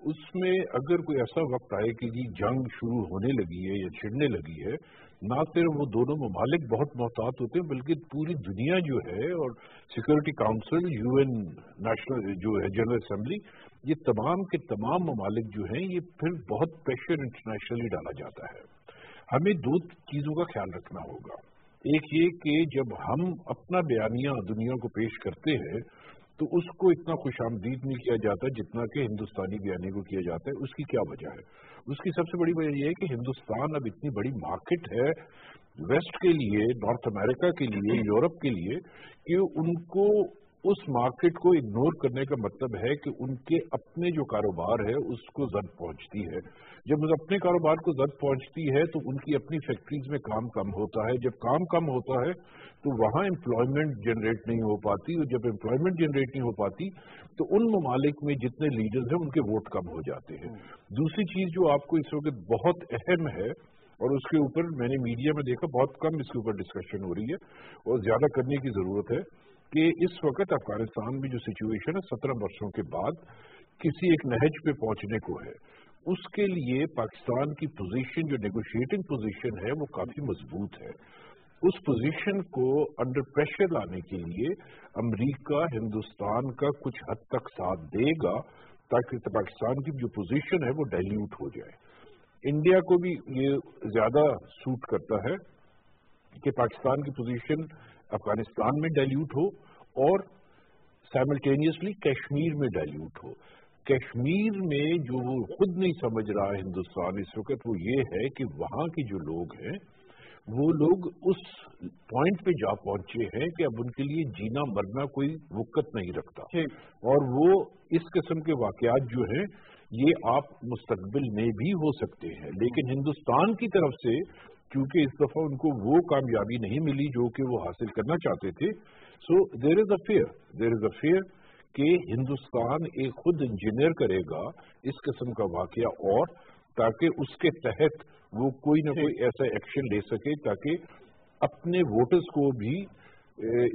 اس میں اگر کوئی ایسا وقت آئے کہ جی جنگ شروع ہونے لگی ہے یا چھڑنے لگی ہے نہ صرف وہ دونوں ممالک بہت محتاط ہوتے ہیں، بلکہ پوری دنیا جو ہے اور security council U N national جو ہے جنرل اسمبلی یہ تمام کے تمام ممالک جو ہیں، یہ پھر بہت پریشر انٹرنیشنلی ڈالا جاتا ہے۔ ہمیں دو چیزوں کا خیال رکھنا ہوگا۔ ایک یہ کہ جب ہم اپنا بیانیہ دنیا کو پیش کرتے ہیں تو اس کو اتنا خوش آمدید نہیں کیا جاتا جتنا کہ ہندوستانی بیانے کو کیا جاتا ہے، اس کی کیا وجہ ہے؟ اس کی سب سے بڑی وجہ یہ ہے کہ ہندوستان اب اتنی بڑی مارکیٹ ہے ویسٹ کے لیے نارتھ امریکہ کے لیے یورپ کے لیے کہ ان کو اس مارکیٹ کو اگنور کرنے کا مطلب ہے کہ ان کے اپنے جو کاروبار ہے، اس کو زد پہنچتی ہے۔ جب اپنے کاروبار کو زد پہنچتی ہے تو ان کی اپنی فیکٹریز میں کام کم ہوتا ہے۔ جب کام کم ہوتا ہے تو وہاں امپلائمنٹ جنریٹ نہیں ہو پاتی اور جب امپلائمنٹ جنریٹ نہیں ہو پاتی تو ان ممالک میں جتنے لیڈرز ہیں، ان کے ووٹ کم ہو جاتے ہیں۔ دوسری چیز جو آپ کو اس وقت بہت اہم ہے اور اس کے اوپر میں نے میڈیا میں دیکھا، بہت کم اس کے اوپر ڈسکشن ہو رہی ہے اور زیادہ کرنے کی ضرورت ہے۔ کہ اس وقت افغانستان میں جو سچویشن ہے، سترہ برسوں کے بعد کسی ایک نہج پہ پہنچنے کو ہے۔ اس کے لیے پاکستان کی پوزیشن جو نیگوشیٹنگ پوزیشن ہے، وہ کافی مضبوط ہے۔ اس پوزیشن کو انڈر پریشر لانے کے لیے امریکہ، ہندوستان کا کچھ حد تک ساتھ دے گا تاکہ پاکستان کی جو پوزیشن ہے، وہ ڈائلیوٹ ہو جائے۔ انڈیا کو بھی یہ زیادہ سوٹ کرتا ہے کہ پاکستان کی پوزیشن افغانستان میں ڈائلیوٹ ہو۔ اور سائملٹینیسلی کشمیر میں ڈائلیوٹ ہو۔ کشمیر میں جو وہ خود نہیں سمجھ رہا ہے ہندوستان اس وقت وہ یہ ہے کہ وہاں کے جو لوگ ہیں وہ لوگ اس پوائنٹ پہ جا پہنچے ہیں کہ اب ان کے لیے جینا مرنا کوئی وقت نہیں رکھتا۔ اور وہ اس قسم کے واقعات جو ہیں یہ آپ مستقبل میں بھی ہو سکتے ہیں۔ لیکن ہندوستان کی طرف سے کیونکہ اس دفعہ ان کو وہ کامیابی نہیں ملی جو کہ وہ حاصل کرنا چاہتے تھے سو دیر از اے فیئر دیر از اے فیئر کہ ہندوستان ایک خود انجینئر کرے گا اس قسم کا واقعہ اور تاکہ اس کے تحت وہ کوئی نہ کوئی ایسا ایکشن لے سکے تاکہ اپنے ووٹرز کو بھی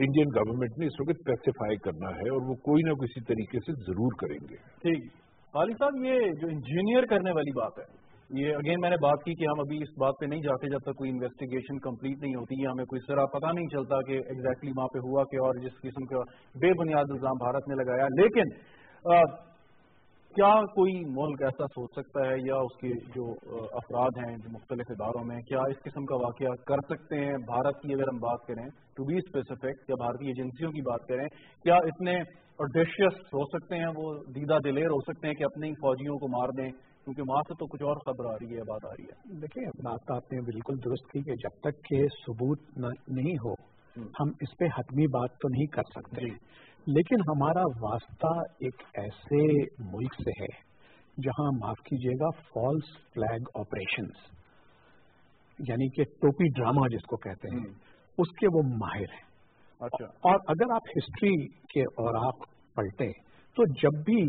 انڈین گورنمنٹ نے اس وقت اسپیسیفائی کرنا ہے اور وہ کوئی نہ کسی طریقے سے ضرور کریں گے۔ ٹھیک۔ خالد صاحب، یہ جو انجینئر کرنے والی بات ہے یہ اگین میں نے بات کی کہ ہم ابھی اس بات پہ نہیں جاتے جب تک کوئی انویسٹیگیشن کمپلیٹ نہیں ہوتی یا ہمیں کوئی سرا پتہ نہیں چلتا کہ ایگزیکٹلی وہاں پہ ہوا کہ اور جس قسم کا بے بنیاد الزام بھارت نے لگایا. لیکن کیا کوئی ملک ایسا سوچ سکتا ہے یا اس کے جو افراد ہیں جو مختلف اداروں میں، کیا اس قسم کا واقعہ کر سکتے ہیں؟ بھارت کی اگر ہم بات کریں ٹو بی اسپیسیفک یا بھارتی ایجنسیوں کی بات کریں، کیا اتنے اوڈیشیس ہو سکتے ہیں؟ وہ دیدہ دلیر ہو سکتے ہیں کہ اپنے فوجیوں کو مار دیں کیونکہ وہاں سے تو کچھ اور خبر آ رہی ہے بات آ رہی ہے۔ دیکھیں بات آپ نے بالکل درست کی کہ جب تک کہ ثبوت نہیں ہو ہم۔ اس پہ حتمی بات تو نہیں کر سکتے۔ جی۔ لیکن ہمارا واسطہ ایک ایسے ملک سے ہے جہاں معاف کیجیے گا فالس فلیگ آپریشنز یعنی کہ ٹوپی ڈرامہ جس کو کہتے ہیں اس کے وہ ماہر ہیں۔ اچھا۔ اور اگر آپ ہسٹری کے اور آپ پلٹیں تو جب بھی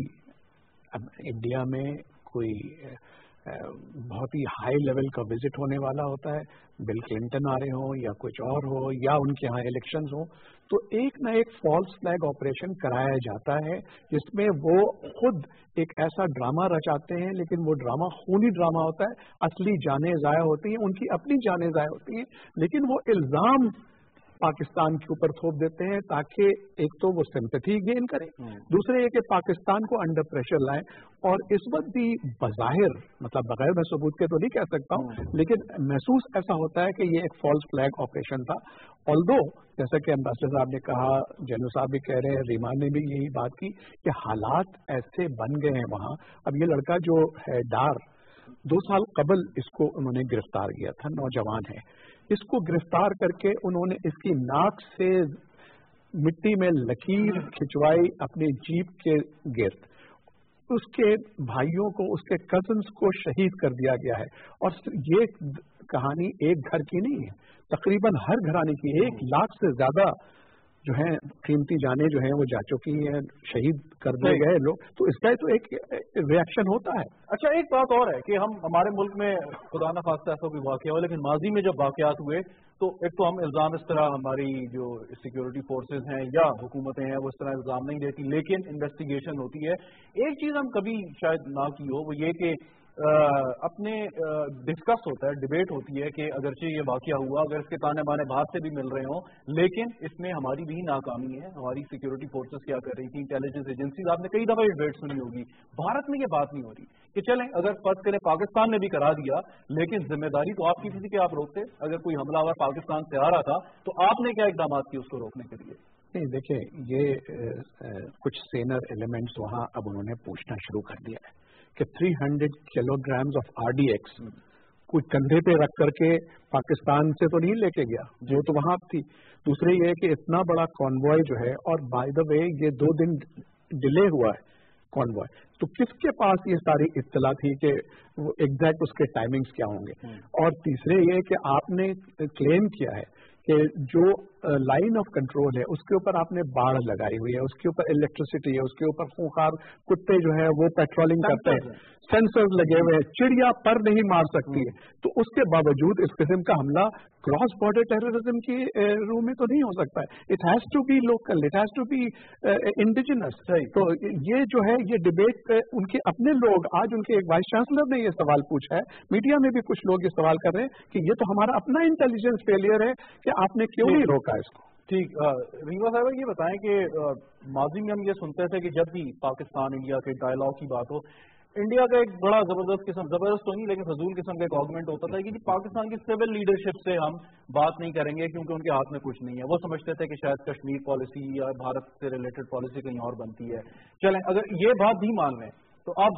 انڈیا میں کوئی بہت ہی ہائی لیول کا وزٹ ہونے والا ہوتا ہے۔ بل کلنٹن آ رہے ہوں یا کچھ اور ہو یا ان کے ہاں الیکشنز ہوں۔ تو ایک نہ ایک فالس فلیگ آپریشن کرایا جاتا ہے، جس میں وہ خود ایک ایسا ڈرامہ رچاتے ہیں، لیکن وہ ڈرامہ خونی ڈرامہ ہوتا ہے۔ اصلی جانیں ضائع ہوتی ہیں، ان کی اپنی جانیں ضائع ہوتی ہیں، لیکن وہ الزام پاکستان کے اوپر تھوپ دیتے ہیں تاکہ ایک تو وہ سمپتھی گین کریں دوسرے یہ کہ پاکستان کو انڈر پریشر لائیں۔ اور اس وقت بھی بظاہر مطلب بغیر میں ثبوت کے تو نہیں کہہ سکتا ہوں لیکن محسوس ایسا ہوتا ہے کہ یہ ایک فالس فلیگ آپریشن تھا۔ آل دو جیسا کہ امبیسڈر صاحب نے کہا جنو صاحب بھی کہہ رہے ہیں ریما نے بھی یہی بات کی کہ حالات ایسے بن گئے ہیں وہاں۔ اب یہ لڑکا جو ہے ڈار دو سال قبل اس کو انہوں نے گرفتار کیا تھا، نوجوان ہے اس کو گرفتار کر کے انہوں نے اس کی ناک سے مٹی میں لکیر کھچوائی اپنی جیپ کے گرد۔ اس کے بھائیوں کو، اس کے کزنس کو شہید کر دیا گیا ہے۔ اور یہ کہانی ایک گھر کی نہیں ہے، تقریباً ہر گھرانے کی، ایک لاکھ سے زیادہ جو ہیں قیمتی جانے جو ہیں وہ جا چکی ہیں شہید کر دیے گئے لوگ۔ تو اس کا تو ایک ریئیکشن ہوتا ہے۔ اچھا ایک بات اور ہے کہ ہم ہمارے ملک میں خدا نخواستہ ایسا کوئی واقعہ ہو لیکن ماضی میں جب واقعات ہوئے تو ایک تو ہم الزام اس طرح ہماری جو سیکورٹی فورسز ہیں یا حکومتیں ہیں وہ اس طرح الزام نہیں دیتی لیکن انویسٹیگیشن ہوتی ہے۔ ایک چیز ہم کبھی شاید نہ کی ہو وہ یہ کہ اپنے ڈسکس ہوتا ہے ڈبیٹ ہوتی ہے کہ اگرچہ یہ واقعہ ہوا، اگر اس کے تانے بانے باہر سے بھی مل رہے ہوں، لیکن اس میں ہماری بھی ناکامی ہے۔ ہماری سیکورٹی فورسز کیا کر رہی تھی انٹیلیجنس ایجنسیز آپ نے کئی دفعہ یہ ڈبیٹ سنی ہوگی۔ بھارت میں یہ بات نہیں ہو رہی کہ چلیں، اگر فرض کریں پاکستان نے بھی کرا دیا، لیکن ذمہ داری تو آپ کی کسی کے آپ روکتے۔ اگر کوئی حملہ ہوا، پاکستان سے آ رہا تھا، تو آپ نے کیا اقدامات کیے اس کو روکنے کے لیے؟ نہیں، دیکھیں، یہ کچھ سینر ایلیمنٹس وہاں اب انہوں نے پوچھنا شروع کر دیا ہے۔ کہ 300 hundred kilograms of R D X کوئی کندھے پہ رکھ کر کے پاکستان سے تو نہیں لے کے گیا؟ جو تو وہاں تھی۔ دوسرے یہ کہ اتنا بڑا کانوائے جو ہے اور بائی دا وے یہ دو دن ڈیلے ہوا ہے کانوائے تو کس کے پاس یہ ساری اطلاع تھی کہ وہ ایگزیکٹ اس کے ٹائمنگز کیا ہوں گے؟ اور تیسرے یہ کہ آپ نے کلیم کیا ہے کہ جو لائن آف کنٹرول ہے اس کے اوپر آپ نے باڑ لگائی ہوئی ہے اس کے اوپر الیکٹریسٹی ہے اس کے اوپر خونخار کتے جو ہے وہ پیٹرولنگ کرتے ہیں۔ سینسر لگے ہوئے ہیں۔ چڑیا پر نہیں مار سکتی ہے۔ تو اس کے باوجود اس قسم کا حملہ کراس بارڈر ٹیررزم کی روح میں تو نہیں ہو سکتا ہے۔ It has to be local it has to be indigenous تو یہ جو ہے یہ ڈبیٹ ان کے اپنے لوگ آج ان کے ایک وائس چانسلر نے یہ سوال پوچھا ہے۔ میڈیا میں بھی کچھ لوگ یہ سوال کر رہے ہیں کہ یہ تو ہمارا اپنا انٹیلیجنس فیلئر ہے کہ آپ نے کیوں نہیں روکا؟ اس کو۔ ٹھیک ریوا صاحب یہ بتائیں کہ ماضی میں ہم یہ سنتے تھے کہ جب بھی پاکستان، انڈیا کے ڈائلاگ کی بات ہو، انڈیا کا ایک بڑا زبردست قسم، زبردست تو نہیں، لیکن فضول قسم کا ایک آگمنٹ ہوتا تھا کہ جی پاکستان کی سول لیڈرشپ سے ہم بات نہیں کریں گے کیونکہ ان کے ہاتھ میں کچھ نہیں ہے۔ وہ سمجھتے تھے کہ شاید کشمیر پالیسی یا بھارت سے ریلیٹڈ پالیسی کہیں اور بنتی ہے۔ چلیں، اگر یہ بات بھی مان لیں تو اب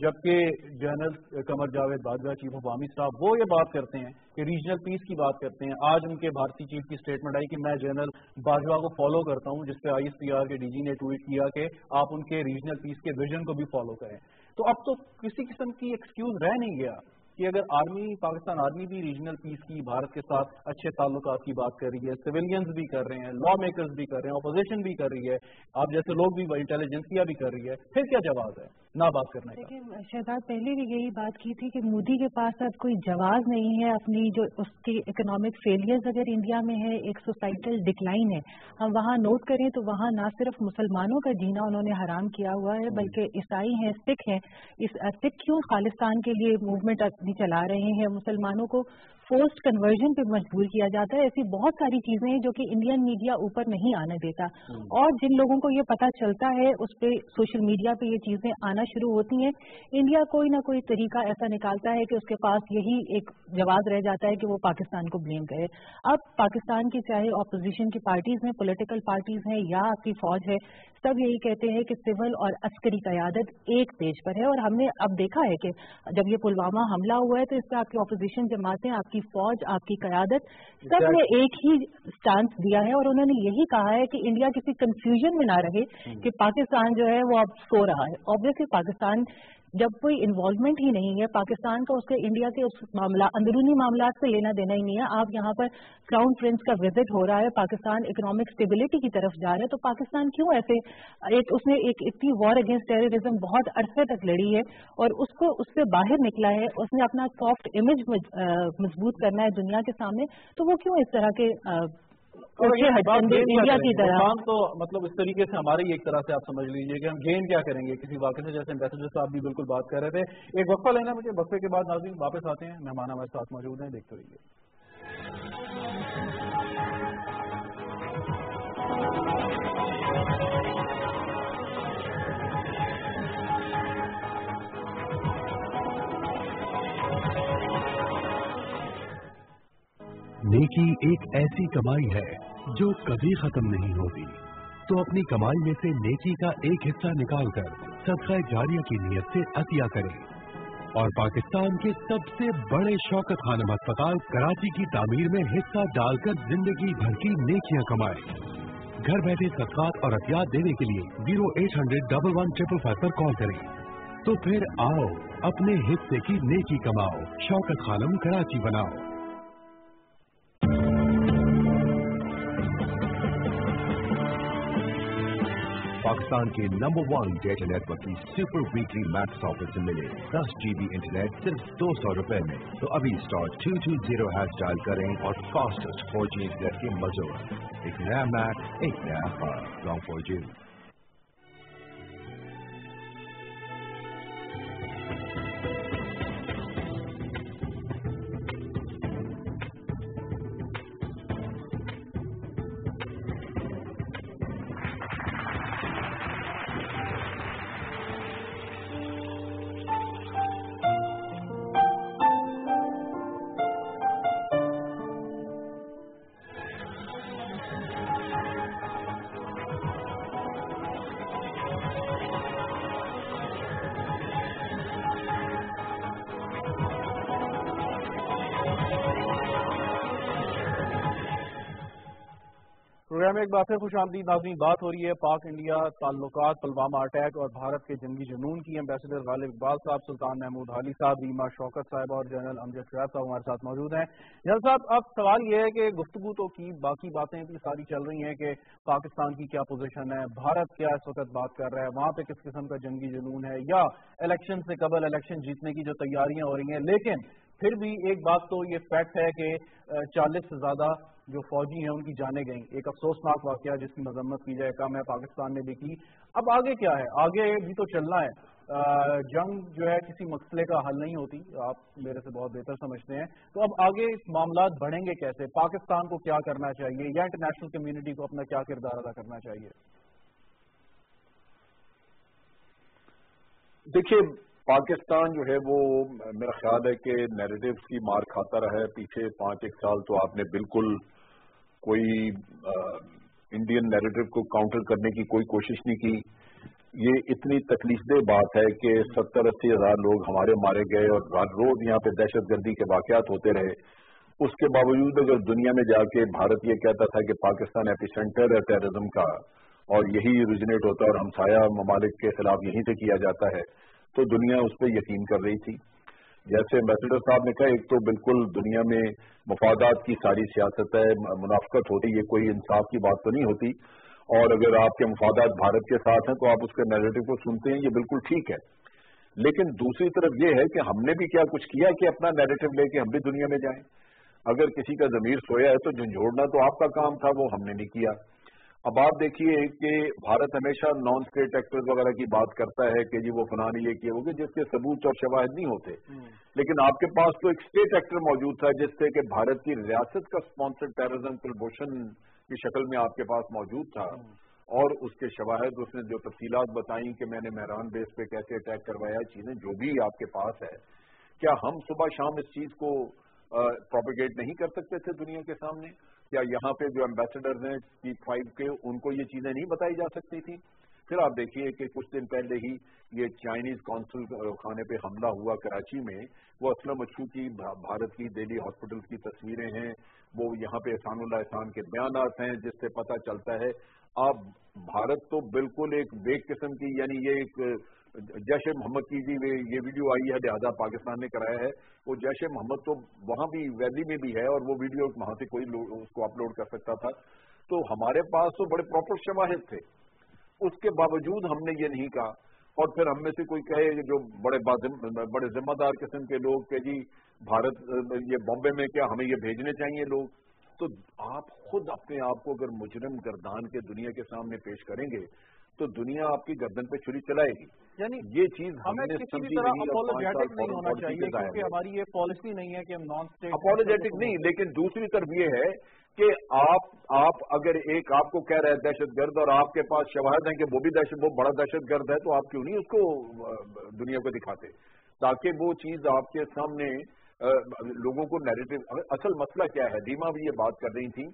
جبکہ general Qamar Javed Bajwa chief of army صاحب، وہ یہ بات کرتے ہیں کہ ریجنل پیس کی بات کرتے ہیں۔ آج ان کے بھارتی چیف کی اسٹیٹمنٹ آئی کہ میں جنرل باجوہ کو فالو کرتا ہوں، جس پہ آئی ایس پی آر کے ڈی جی نے ٹویٹ کیا کہ آپ ان کے ریجنل پیس کے ویژن کو بھی فالو کریں۔ تو اب تو کسی قسم کی ایکسکیوز رہ نہیں گیا۔ کہ اگر آرمی، پاکستان آرمی بھی ریجنل پیس کی، بھارت کے ساتھ اچھے تعلقات کی بات کر رہی ہے سویلینز بھی کر رہے ہیں لا میکرز بھی کر رہے ہیں اپوزیشن بھی کر رہی ہے، آپ جیسے لوگ بھی انٹیلیجنسیا بھی کر رہی ہے، پھر کیا جواز ہے؟ نہ بات کرنے کا۔ شہزاد پہلے بھی یہی بات کی تھی کہ مودی کے پاس اب کوئی جواز نہیں ہے، اپنی جو اس کی اکنامک فیلئرز اگر انڈیا میں ہے، ایک سوسائٹل ڈکلائن ہے، ہم وہاں نوٹ کریں تو وہاں نہ صرف مسلمانوں کا جینا انہوں نے حرام کیا ہوا ہے، بلکہ عیسائی ہیں، سکھ ہیں۔ اس، سکھ کیوں خالستان کے لیے موومنٹ اپنی چلا رہے ہیں؟ مسلمانوں کو فورسڈ کنورژن پہ مجبور کیا جاتا ہے۔ ایسی بہت ساری چیزیں ہیں جو کہ انڈین میڈیا اوپر نہیں آنے دیتا۔ اور جن لوگوں کو یہ پتا چلتا ہے اس پہ سوشل میڈیا پہ یہ چیزیں آنا شروع ہوتی ہیں۔ انڈیا کوئی نہ کوئی طریقہ ایسا نکالتا ہے کہ اس کے پاس یہی ایک جواز رہ جاتا ہے کہ وہ پاکستان کو بلیم کرے۔ اب پاکستان کی چاہے اپوزیشن کی پارٹیز ہیں پولیٹیکل پارٹیز ہیں یا آپ کی فوج ہے سب یہی کہتے ہیں کہ سول اور عسکری قیادت ایک پیج پر ہے۔ اور ہم نے اب دیکھا ہے کہ جب یہ پلوامہ حملہ ہوا ہے تو اس سے آپ کی اپوزیشن جماعتیں آپ کی فوج آپ کی قیادت سب نے ایک ہی اسٹانس دیا ہے اور انہوں نے یہی کہا ہے کہ انڈیا کسی کنفیوژن میں نہ رہے کہ پاکستان جو ہے وہ اب سو رہا ہے. آبویسلی پاکستان جب کوئی انوالومنٹ ہی نہیں ہے، پاکستان کا اس کے انڈیا کے اس معاملہ، اندرونی معاملات سے لینا دینا ہی نہیں ہے۔ آپ یہاں پر کراؤن پرنس کا وزٹ ہو رہا ہے، پاکستان اکنامک اسٹیبلٹی کی طرف جا رہا ہے۔ تو پاکستان کیوں ایسے ایک، اس نے ایک اتنی وار اگینسٹ ٹیررزم بہت عرصے تک لڑی ہے اور اس کو اس سے باہر نکلا ہے، اس نے اپنا سافٹ امیج مضبوط کرنا ہے دنیا کے سامنے۔ تو وہ کیوں اس طرح کے تو مطلب اس طریقے سے ہماری ایک طرح سے آپ سمجھ لیجیے کہ ہم گین کیا کریں گے کسی واقعے سے جیسے امبیسڈر صاحب بھی بالکل بات کر رہے تھے۔ ایک وقفہ لینا مجھے وقفے کے بعد ناظرین واپس آتے ہیں مہمان ہمارے ساتھ موجود ہیں دیکھتے رہیے۔ نیکی ایک ایسی کمائی ہے جو کبھی ختم نہیں ہوتی۔ تو اپنی کمائی میں سے نیکی کا ایک حصہ نکال کر صدقہ جاریہ کی نیت سے عطیہ کریں۔ اور پاکستان کے سب سے بڑے شوکت خانم اسپتال کراچی کی تعمیر میں حصہ ڈال کر زندگی بھر کی نیکیاں کمائیں۔ گھر بیٹھے صدقات اور عطیات دینے کے لیے zero eight hundred double one triple five پر کال کریں۔ تو پھر آؤ، اپنے حصے کی نیکی کماؤ، شوکت خانم کراچی بناؤ۔ پاکستان کے number one data network کی سپر ویکلی میکس آفر سے ملے۔ دس جی بی انٹرنیٹ صرف دو سو روپے میں۔ تو ابھی star two two zero hash dial کریں اور فاسٹسٹ فور جی انٹرنیٹ کے مزور۔ ایک نیا میک ایک نیا لانگ فور جی پروگرام ایک بار پھر خوش آمدید ناظرین، بات ہو رہی ہے پاک انڈیا تعلقات، پلوامہ اٹیک اور بھارت کے جنگی جنون کی۔ امبیسڈر غالب اقبال صاحب، سلطان محمود حالی صاحب، ریما شوکت صاحب اور جنرل امجد شعیب صاحب ہمارے ساتھ موجود ہیں۔ جنرل صاحب، اب سوال یہ ہے کہ گفتگو تو کی، باقی باتیں بھی ساری چل رہی ہیں کہ پاکستان کی کیا پوزیشن ہے، بھارت کیا اس وقت بات کر رہا ہے، وہاں پہ کس قسم کا جنگی جنون ہے، یا الیکشن سے قبل الیکشن جیتنے کی جو تیاریاں ہو رہی ہیں۔ لیکن پھر بھی ایک بات تو یہ فیکٹ ہے کہ چالیس سے زیادہ جو فوجی ہیں ان کی جانے گئیں۔ ایک افسوسناک واقعہ جس کی مذمت کی جائے کم ہے پاکستان نے بھی کی۔ اب آگے کیا ہے؟ آگے بھی تو چلنا ہے۔ جنگ جو ہے کسی مسئلے کا حل نہیں ہوتی، آپ میرے سے بہت بہتر سمجھتے ہیں۔ تو اب آگے معاملات بڑھیں گے کیسے؟ پاکستان کو کیا کرنا چاہیے؟ یا انٹرنیشنل کمیونٹی کو اپنا کیا کردار ادا کرنا چاہیے؟ دیکھیے پاکستان جو ہے وہ میرا خیال ہے کہ نیریٹوز کی مار کھاتا رہا ہے۔ پیچھے پانچ ایک سال تو آپ نے بالکل کوئی انڈین نیریٹو کو کاؤنٹر کرنے کی کوئی کوشش نہیں کی۔ یہ اتنی تکلیف دہ بات ہے کہ ستر اسی ہزار لوگ ہمارے مارے گئے اور روز یہاں پہ دہشت گردی کے واقعات ہوتے رہے۔ اس کے باوجود اگر دنیا میں جا کے بھارت یہ کہتا تھا کہ پاکستان ایپی سینٹر ہے ٹیررزم کا اور یہی ریجنیٹ ہوتا ہے اور ہمسایہ ممالک کے خلاف یہیں سے کیا جاتا ہے۔ تو دنیا اس پہ یقین کر رہی تھی۔ جیسے امبیسڈر صاحب نے کہا، ایک تو بالکل دنیا میں مفادات کی ساری سیاست ہے، منافقت ہوتی، یہ کوئی انصاف کی بات تو نہیں ہوتی۔ اور اگر آپ کے مفادات بھارت کے ساتھ ہیں تو آپ اس کے نیگیٹو کو سنتے ہیں، یہ بالکل ٹھیک ہے۔ لیکن دوسری طرف یہ ہے کہ ہم نے بھی کیا، کچھ کیا کہ اپنا نیگیٹو لے کے ہم بھی دنیا میں جائیں۔ اگر کسی کا ضمیر سویا ہے تو جھنجھوڑنا تو آپ کا کام تھا، وہ ہم نے نہیں کیا۔ اب آپ دیکھیے کہ بھارت ہمیشہ نان اسٹیٹ ایکٹر وغیرہ کی بات کرتا ہے کہ جی وہ فنان یہ کیے ہوگے جس کے ثبوت اور شواہد نہیں ہوتے۔ لیکن آپ کے پاس تو ایک اسٹیٹ ایکٹر موجود تھا جس سے کہ بھارت کی ریاست کا اسپانسر ٹیررزم کلبھوشن کی شکل میں آپ کے پاس موجود تھا۔ اور اس کے شواہد اس نے جو تفصیلات بتائیں کہ میں نے مہران بیس پہ کیسے اٹیک کروایا چیزیں جو بھی آپ کے پاس ہے۔ کیا ہم صبح شام اس چیز کو پروپیگیٹ نہیں کر سکتے تھے دنیا کے سامنے؟ یا یہاں پہ جو امبیسڈرز ہیں پی فائیو کے، ان کو یہ چیزیں نہیں بتائی جا سکتی تھی پھر آپ دیکھیے کہ کچھ دن پہلے ہی یہ چائنیز کونسل خانے پہ حملہ ہوا کراچی میں۔ وہ اسلم اچھو کی، بھارت کی، دہلی ہاسپٹل کی تصویریں ہیں۔ وہ یہااں پہ احسان اللہ احسان کے بیانات ہیں، جس سے پتہ چلتا ہے۔ اب بھارت تو بالکل ایک بیک قسم کی یعنی یہ ایک جیش محمد کی جی یہ ویڈیو آئی ہے، لہٰذا پاکستان نے کرایا ہے۔ وہ جیش محمد تو وہاں بھی ویلی میں بھی ہے اور وہ ویڈیو وہاں سے کوئی اس کو اپلوڈ کر سکتا تھا۔ تو ہمارے پاس تو بڑے پراپر شواہد تھے۔ اس کے باوجود ہم نے یہ نہیں کہا۔ اور پھر ہم میں سے کوئی کہے جو بڑے بڑے ذمہ دار قسم کے لوگ کہ جی بھارت، یہ بامبے میں کیا ہمیں یہ بھیجنے چاہیے لوگ؟ تو آپ خود اپنے آپ کو اگر مجرم گردان کے دنیا کے سامنے پیش کریں گے، تو دنیا آپ کی گردن پہ چھری چلائے گی۔ یعنی یہ چیز ہمیں کسی بھی طرح اپولوجیٹک نہیں ہونا چاہیے کیونکہ ہماری یہ پالیسی نہیں ہے کہ ہم نان اسٹیٹ اپولوجیٹک نہیں لیکن دوسری طرف یہ ہے کہ آپ آپ اگر ایک آپ کو کہہ رہے ہیں دہشت گرد اور آپ کے پاس شواہد ہیں کہ وہ بھی دہشت وہ بڑا دہشت گرد ہے تو آپ کیوں نہیں اس کو دنیا کو دکھاتے؟ تاکہ وہ چیز آپ کے سامنے لوگوں کو نیگیٹو اصل مسئلہ کیا ہے؟ دیما بھی یہ بات کر رہی تھی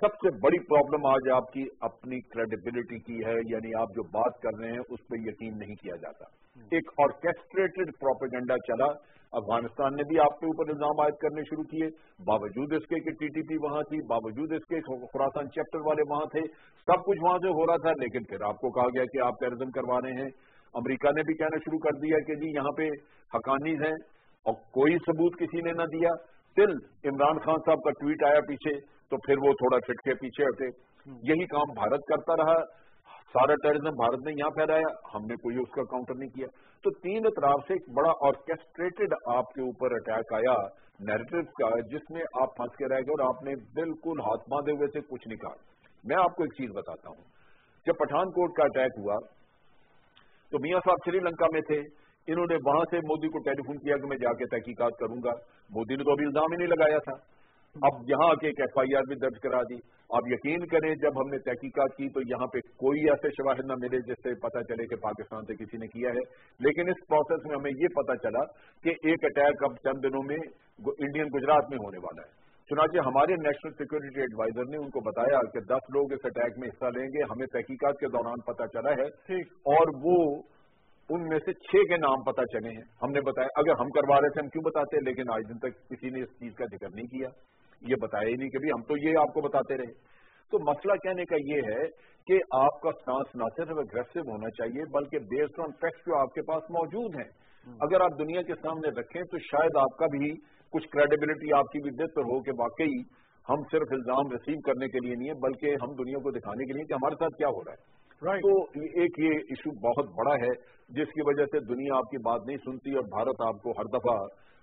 سب سے بڑی پرابلم آج آپ کی اپنی کریڈیبلٹی کی ہے یعنی آپ جو بات کر رہے ہیں اس پہ یقین نہیں کیا جاتا۔ ایک آرکیسٹریٹڈ پروپیگنڈا چلا۔ افغانستان نے بھی آپ کے اوپر الزام عائد کرنے شروع کیے۔ باوجود اس کے کہ ٹی ٹی پی وہاں تھی باوجود اس کے خوراسان چیپٹر والے وہاں تھے۔ سب کچھ وہاں سے ہو رہا تھا لیکن پھر آپ کو کہا گیا کہ آپ ٹیرزم کروا رہے ہیں۔ امریکہ نے بھی کہنا شروع کر دیا کہ جی یہاں پہ حقانیز ہیں اور کوئی ثبوت کسی نے نہ دیا۔ دل عمران خان صاحب کا ٹویٹ آیا پیچھے۔ تو پھر وہ تھوڑا چھٹ کے پیچھے ہٹے۔ یہی کام بھارت کرتا رہا۔ سارا ٹیرزم بھارت نے یہاں پھیلایا۔ ہم نے کوئی اس کا کاؤنٹر نہیں کیا۔ تو تین اطراف سے ایک بڑا آرکیسٹریٹڈ آپ کے اوپر اٹیک آیا۔ نیریٹو کا، جس میں آپ پھنس کے رہ گئے اور آپ نے بالکل ہاتھ باندھے ہوئے سے کچھ نہیں کہا۔ میں آپ کو ایک چیز بتاتا ہوں۔ جب پٹھان کوٹ کا اٹیک ہوا، تو میاں صاحب سری لنکا میں تھے۔ انہوں نے وہاں سے مودی کو ٹیلی فون کیا کہ میں جا کے تحقیقات کروں گا۔ مودی نے تو ابھی الزام ہی نہیں لگایا تھا۔ اب یہاں کے ایک ایف آئی آر بھی درج کرا دی۔ آپ یقین کریں جب ہم نے تحقیقات کی تو یہاں پہ کوئی ایسے شواہد نہ ملے جس سے پتا چلے کہ پاکستان سے کسی نے کیا ہے۔ لیکن اس پروسیس میں ہمیں یہ پتا چلا کہ ایک اٹیک اب چند دنوں میں انڈین گجرات میں ہونے والا ہے۔ چنانچہ ہمارے نیشنل سیکورٹی ایڈوائزر نے ان کو بتایا کہ دس لوگ اس اٹیک میں حصہ لیں گے ہمیں تحقیقات کے دوران پتا چلا ہے۔ اور وہ ان میں سے چھ کے نام پتا چلے ہیں۔ ہم نے بتایا اگر ہم کروا رہے تھے ہم کیوں بتاتے؟ لیکن آج دن تک کسی نے اس چیز کا ذکر نہیں کیا۔ یہ بتایا ہی نہیں کہ ہم تو یہ آپ کو بتاتے رہے۔ تو مسئلہ کہنے کا یہ ہے کہ آپ کا سانس نہ صرف اگریسو ہونا چاہیے بلکہ بیسڈ آن فیکٹس جو آپ کے پاس موجود ہیں۔ اگر آپ دنیا کے سامنے رکھیں تو شاید آپ کا بھی کچھ کریڈیبلٹی آپ کی بھی بہتر ہو کہ واقعی ہم صرف الزام ریسیو کرنے کے لیے نہیں ہے بلکہ ہم دنیا کو دکھانے کے لیے کہ ہمارے ساتھ کیا ہو رہا ہے۔ تو ایک یہ ایشو بہت بڑا ہے جس کی وجہ سے دنیا آپ کی بات نہیں سنتی اور بھارت آپ کو ہر دفعہ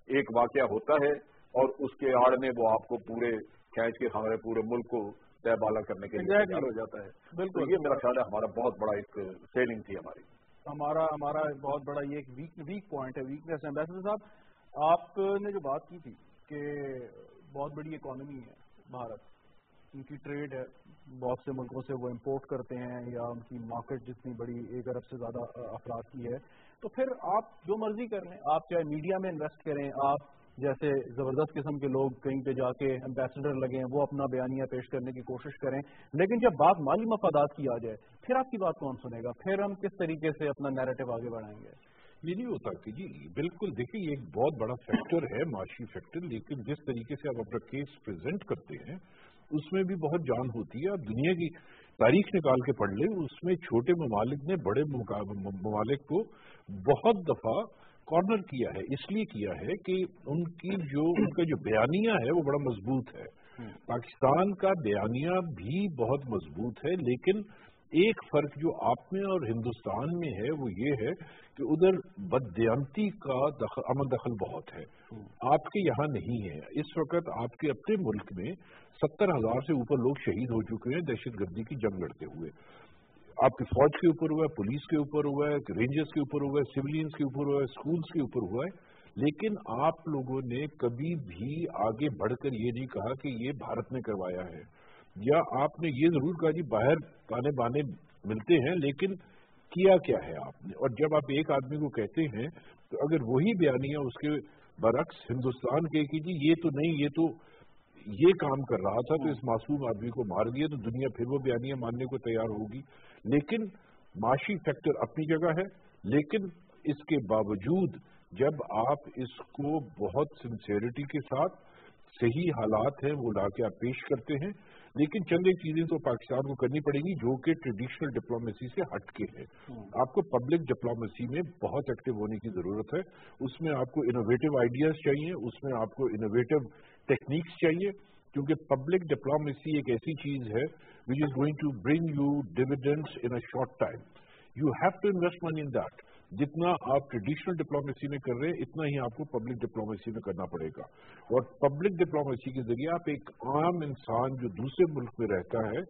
ایک واقعہ ہوتا ہے۔ اور اس کے آڑ میں وہ آپ کو پورے کھینچ کے ہمارے پورے ملک کو طے بالا کرنے کے لیے ہو جاتا ہے۔ بالکل یہ میرا خیال ہے ہمارا بہت بڑا ایک سیلنگ تھی ہماری۔ ہمارا ہمارا بہت بڑا یہ ایک ویک پوائنٹ ہے ویکنیس امبیسڈر صاحب آپ نے جو بات کی تھی کہ بہت بڑی اکانومی ہے بھارت ان کی ٹریڈ ہے۔ بہت سے ملکوں سے وہ امپورٹ کرتے ہیں یا ان کی مارکیٹ جتنی بڑی ایک ارب سے زیادہ افراد کی ہے۔ تو پھر آپ جو مرضی کر لیں آپ چاہے میڈیا میں انویسٹ کریں آپ جیسے زبردست قسم کے لوگ کہیں پہ جا کے امبیسڈر لگے وہ اپنا بیانیہ پیش کرنے کی کوشش کریں۔ لیکن جب بات مالی مفادات کی آ جائے، پھر آپ کی بات کون سنے گا؟ پھر ہم کس طریقے سے اپنا نیریٹو آگے بڑھائیں گے؟ یہ نہیں ہوتا کہ جی بالکل دیکھیں، یہ ایک بہت بڑا فیکٹر ہے معاشی فیکٹر لیکن جس طریقے سے آپ اپنا کیس پریزنٹ کرتے ہیں، اس میں بھی بہت جان ہوتی ہے۔ آپ دنیا کی تاریخ نکال کے پڑھ لیں، اس میں چھوٹے ممالک نے بڑے ممالک کو بہت دفعہ کارنر کیا ہے اس لیے کیا ہے کہ ان کی جو ان کا جو بیانیہ ہے وہ بڑا مضبوط ہے۔ پاکستان کا بیانیہ بھی بہت مضبوط ہے لیکن ایک فرق جو آپ میں اور ہندوستان میں ہے وہ یہ ہے کہ ادھر بدیانتی کا دخل امن دخل بہت ہے۔ آپ کے یہاں نہیں ہے۔ اس وقت آپ کے اپنے ملک میں ستر ہزار سے اوپر لوگ شہید ہو چکے ہیں دہشت گردی کی جنگ لڑتے ہوئے۔ آپ کی فوج کے اوپر ہوا ہے پولیس کے اوپر ہوا ہے رینجرز کے اوپر ہوا ہے سولینس کے اوپر ہوا ہے اسکولس کے اوپر ہوا ہے لیکن آپ لوگوں نے کبھی بھی آگے بڑھ کر یہ نہیں کہا کہ یہ بھارت نے کروایا ہے۔ یا آپ نے یہ ضرور کہا جی باہر تانے بانے ملتے ہیں، لیکن کیا کیا ہے آپ نے؟ اور جب آپ ایک آدمی کو کہتے ہیں، تو اگر وہی بیانیہ اس کے برعکس ہندوستان کے کہ جی یہ تو نہیں، یہ تو یہ کام کر رہا تھا، تو اس معصوم آدمی کو مار دیا تو دنیا پھر وہ بیانیاں ماننے کو تیار ہوگی۔ لیکن معاشی فیکٹر اپنی جگہ ہے لیکن اس کے باوجود جب آپ اس کو بہت سنسیئرٹی کے ساتھ صحیح حالات ہیں وہ لا کے آپ پیش کرتے ہیں لیکن چند ایک چیزیں تو پاکستان کو کرنی پڑیں گی جو کہ ٹریڈیشنل ڈپلومیسی سے ہٹ کے ہے آپ کو پبلک ڈپلومیسی میں بہت ایکٹیو ہونے کی ضرورت ہے۔ اس میں آپ کو انوویٹو آئیڈیاز چاہیے اس میں آپ کو انوویٹو ٹیکنیکس چاہیے۔ کیونکہ پبلک ڈپلومیسی ایک ایسی چیز ہے which is going to bring you dividends in a short time you have to invest money in that جتنا آپ ٹریڈیشنل ڈپلومیسی میں کر رہے ہیں اتنا ہی آپ کو پبلک ڈپلومیسی میں کرنا پڑے گا اور پبلک ڈپلومیسی کے ذریعے آپ ایک عام انسان جو دوسرے ملک میں رہتا ہے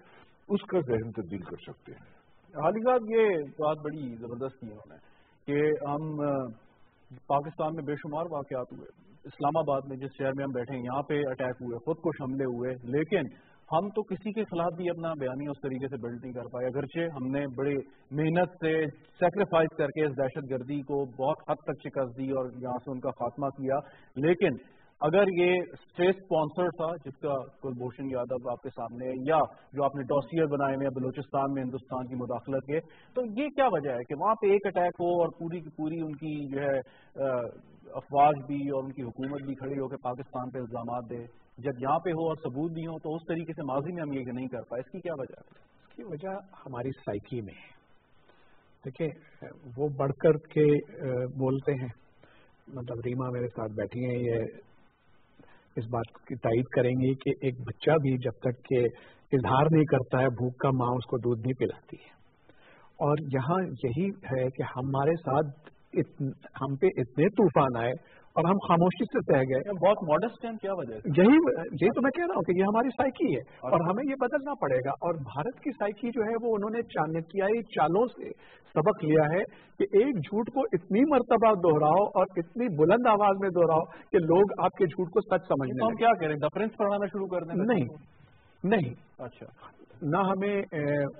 اس کا ذہن تبدیل کر سکتے ہیں حالی صاحب یہ بات بڑی زبردست کی انہوں نے کہ ہم پاکستان میں بے شمار واقعات ہوئے اسلام آباد میں جس شہر میں ہم بیٹھے ہیں یہاں پہ اٹیک ہوئے خود کش حملے ہوئے لیکن ہم تو کسی کے خلاف بھی اپنا بیانی اس طریقے سے بلڈ نہیں کر پائے۔ اگرچہ ہم نے بڑی محنت سے سیکریفائز کر کے اس دہشت گردی کو بہت حد تک شکست دی اور یہاں سے ان کا خاتمہ کیا۔ لیکن اگر یہ اسٹیٹ اسپانسر تھا، جس کا کلبھوشن یادو آپ کے سامنے ہے، یا جو آپ نے ڈوسیئر بنائے ہوئے بلوچستان میں، ہندوستان کی مداخلت کے، تو یہ کیا وجہ ہے کہ وہاں پہ ایک اٹیک ہو اور پوری کی پوری ان کی جو ہے افواج بھی اور ان کی حکومت بھی کھڑی ہو کے پاکستان پہ الزامات دے، جب یہاں پہ ہو اور ثبوت بھی ہو تو اس طریقے سے ماضی میں ہم یہ نہیں کر پائے۔ اس کی کیا وجہ ہے؟ اس کی وجہ ہماری سائیکی میں ہے۔ دیکھیں، وہ بڑھ کر کے بولتے ہیں۔ مطلب ریما میرے ساتھ بیٹھی ہیں، یہ اس بات کی تائید کریں گی کہ ایک بچہ بھی جب تک کہ اظہار نہیں کرتا ہے، بھوک کا ماں اس کو دودھ نہیں پلاتی ہے۔ اور یہاں یہی ہے کہ ہمارے ساتھ ہم پہ اتنے طوفان آئے اور ہم خاموشی سے سہ گئے۔ بہت ماڈسٹ ہیں کیا وجہ یہی یہی تو میں کہہ رہا ہوں کہ یہ ہماری سائیکی ہے اور ہمیں یہ بدلنا پڑے گا اور بھارت کی سائیکی جو ہے وہ انہوں نے چانکیائی چالوں سے سبق لیا ہے کہ ایک جھوٹ کو اتنی مرتبہ دوہراؤ اور اتنی بلند آواز میں دوہراؤ کہ لوگ آپ کے جھوٹ کو سچ سمجھ ہم کیا کریں؟ ڈفرینس پڑھانا شروع کر دیں۔ نہیں نہیں۔ اچھا۔ نہ ہمیں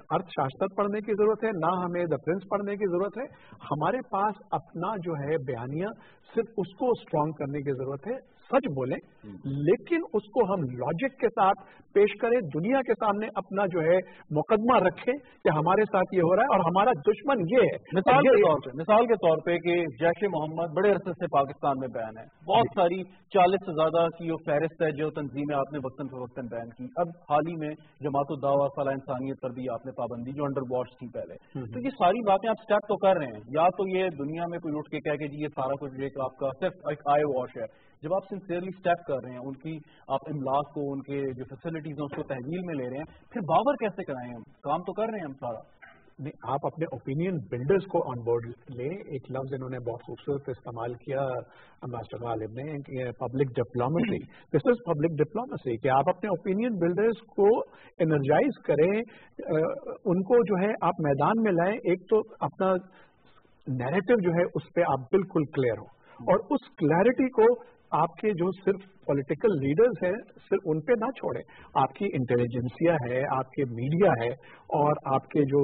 ارتھ شاستر پڑھنے کی ضرورت ہے، نہ ہمیں دا پرنس پڑھنے کی ضرورت ہے۔ ہمارے پاس اپنا جو ہے بیانیہ، صرف اس کو اسٹرانگ کرنے کی ضرورت ہے۔ سچ بولیں لیکن اس کو ہم لاجک کے ساتھ پیش کریں دنیا کے سامنے اپنا جو ہے مقدمہ رکھیں کہ ہمارے ساتھ یہ ہو رہا ہے اور ہمارا دشمن یہ ہے۔ مثال کے طور پہ مثال کے طور پہ کہ جیش محمد بڑے عرصے سے پاکستان میں بیان ہے۔ بہت جی۔ ساری چالیس سے زیادہ کی وہ فہرست ہے جو تنظیمیں آپ نے وقتاً فوقتاً بیان کی۔ اب حال ہی میں جماعت الدعوا فلاح انسانیت پر بھی آپ نے پابندی جو انڈر واچ تھی پہلے۔ تو یہ ساری باتیں آپ اسٹیپ تو کر رہے ہیں۔ یا تو یہ دنیا میں کوئی اٹھ کے کہہ کہ جی یہ سارا کچھ ایک آپ کا صرف ایک آئی واش ہے۔ جب آپ سنسیئرلی اسٹیپ کر رہے ہیں، ان کی آپ املاک کو، ان کے جو فیسلٹیز ہیں، اس کو تحویل میں لے رہے ہیں، پھر باور کیسے کرائیں ہم؟ کام تو کر رہے ہیں ہم سارا۔ نہیں، آپ اپنے اوپینین بلڈرز کو آن بورڈ لیں۔ ایک لفظ انہوں نے بہت خوبصورت استعمال کیا ماسٹر غالب نے public diplomacy this is public diplomacy کہ آپ اپنے اوپینین بلڈرز کو انرجائز کریں ان کو جو ہے آپ میدان میں لائیں۔ ایک تو اپنا نیریٹو جو ہے، اس پہ آپ بالکل کلیئر ہو اور اس کلیئرٹی کو آپ کے جو صرف پولیٹیکل لیڈرز ہیں، صرف ان پہ نہ چھوڑیں۔ آپ کی انٹیلیجنسیا ہے، آپ کے میڈیا ہے اور آپ کے جو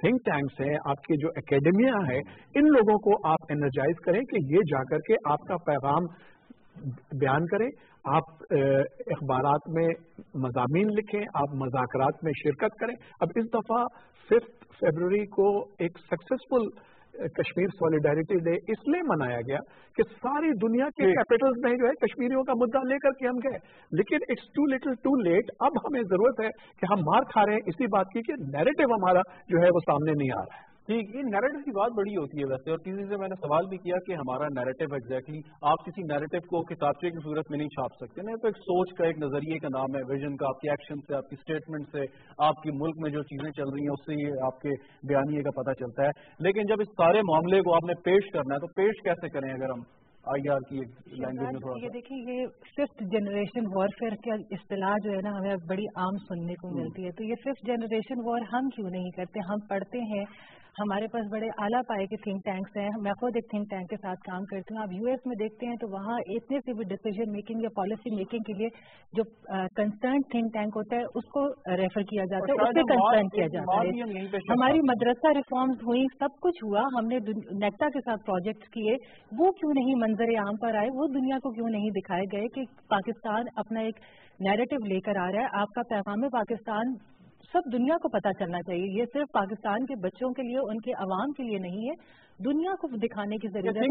تھنک ٹینکس ہیں، آپ کی جو اکیڈمیا ہے ان لوگوں کو آپ انرجائز کریں کہ یہ جا کر کے آپ کا پیغام بیان کریں۔ آپ اخبارات میں مضامین لکھیں، آپ مذاکرات میں شرکت کریں۔ اب اس دفعہ ففتھ فیبروری کو ایک سکسیسفل کشمیر سالیڈیرٹی ڈے اس لیے منایا گیا کہ ساری دنیا کے کیپٹلز میں جو ہے کشمیریوں کا مدعا لے کر کے ہم گئے۔ لیکن it's too little too late اب ہمیں ضرورت ہے کہ ہم مار کھا رہے ہیں۔ اسی بات کی کہ نیریٹو ہمارا جو ہے وہ سامنے نہیں آ رہا ہے۔ ٹھیک یہ نیریٹو کی بات بڑی ہوتی ہے ویسے اور کسی سے میں نے سوال بھی کیا کہ ہمارا نیریٹو ایگزیکٹلی آپ کسی نیریٹو کو کتابچے کی صورت میں نہیں چھاپ سکتے نا تو ایک سوچ کا ایک نظریے کا نام ہے ویژن کا آپ کے ایکشن سے آپ کی اسٹیٹمنٹ سے آپ کے ملک میں جو چیزیں چل رہی ہیں اس سے یہ آپ کے بیانیے کا پتہ چلتا ہے۔ لیکن جب اس سارے معاملے کو آپ نے پیش کرنا ہے تو پیش کیسے کریں اگر ہم آئی آر کی لینگویج میں یہ دیکھیے یہ ففتھ جنریشن وارفیئر کا اصطلاح جو ہے نا ہمیں بڑی عام سننے کو ملتی ہے۔ تو یہ ففتھ جنریشن وار ہم کیوں نہیں کرتے؟ ہم پڑھتے ہیں ہمارے پاس بڑے اعلیٰ پائے کے تھنک ٹینکس ہیں۔ میں خود ایک تھنک ٹینک کے ساتھ کام کرتی ہوں۔ آپ یو ایس میں دیکھتے ہیں تو وہاں اتنے سے بھی ڈیسیزن میکنگ یا پالیسی میکنگ کے لیے جو کنسرن تھنک ٹینک ہوتا ہے اس کو ریفر کیا جاتا ہے اس سے کنسرن کیا جاتا ہے۔ ہماری مدرسہ ریفارمز ہوئی سب کچھ ہوا۔ ہم نے نیکٹا کے ساتھ پروجیکٹس کیے۔ وہ کیوں نہیں منظر عام پر آئے؟ وہ دنیا کو کیوں نہیں دکھائے گئے کہ پاکستان اپنا ایک نیریٹو لے کر آ رہا ہے؟ آپ کا پیغام پاکستان سب دنیا کو پتا چلنا چاہیے۔ یہ صرف پاکستان کے بچوں کے لیے ان کے عوام کے لیے نہیں ہے۔ دنیا کو دکھانے کی ضرورت ہے۔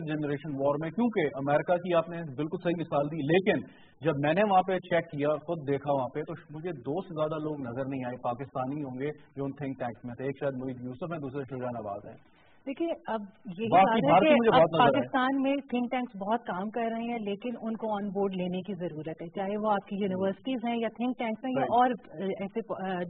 جنریشن وار میں۔ کیونکہ امریکہ کی آپ نے بالکل صحیح مثال دی لیکن جب میں نے وہاں پہ چیک کیا خود دیکھا وہاں پہ تو مجھے دو سے زیادہ لوگ نظر نہیں آئے۔ پاکستانی ہوں گے جو ان تھنک ٹینکس میں تھے۔ ایک شاید محیط یوسف ہے دوسرے شجان آباد ہیں۔ دیکھیے اب یہی بات ہے کہ اب پاکستان میں تھنک ٹینکس بہت کام کر رہے ہیں لیکن ان کو آن بورڈ لینے کی ضرورت ہے۔ چاہے وہ آپ کی یونیورسٹیز ہیں یا تھنک ٹینکس ہیں یا اور ایسے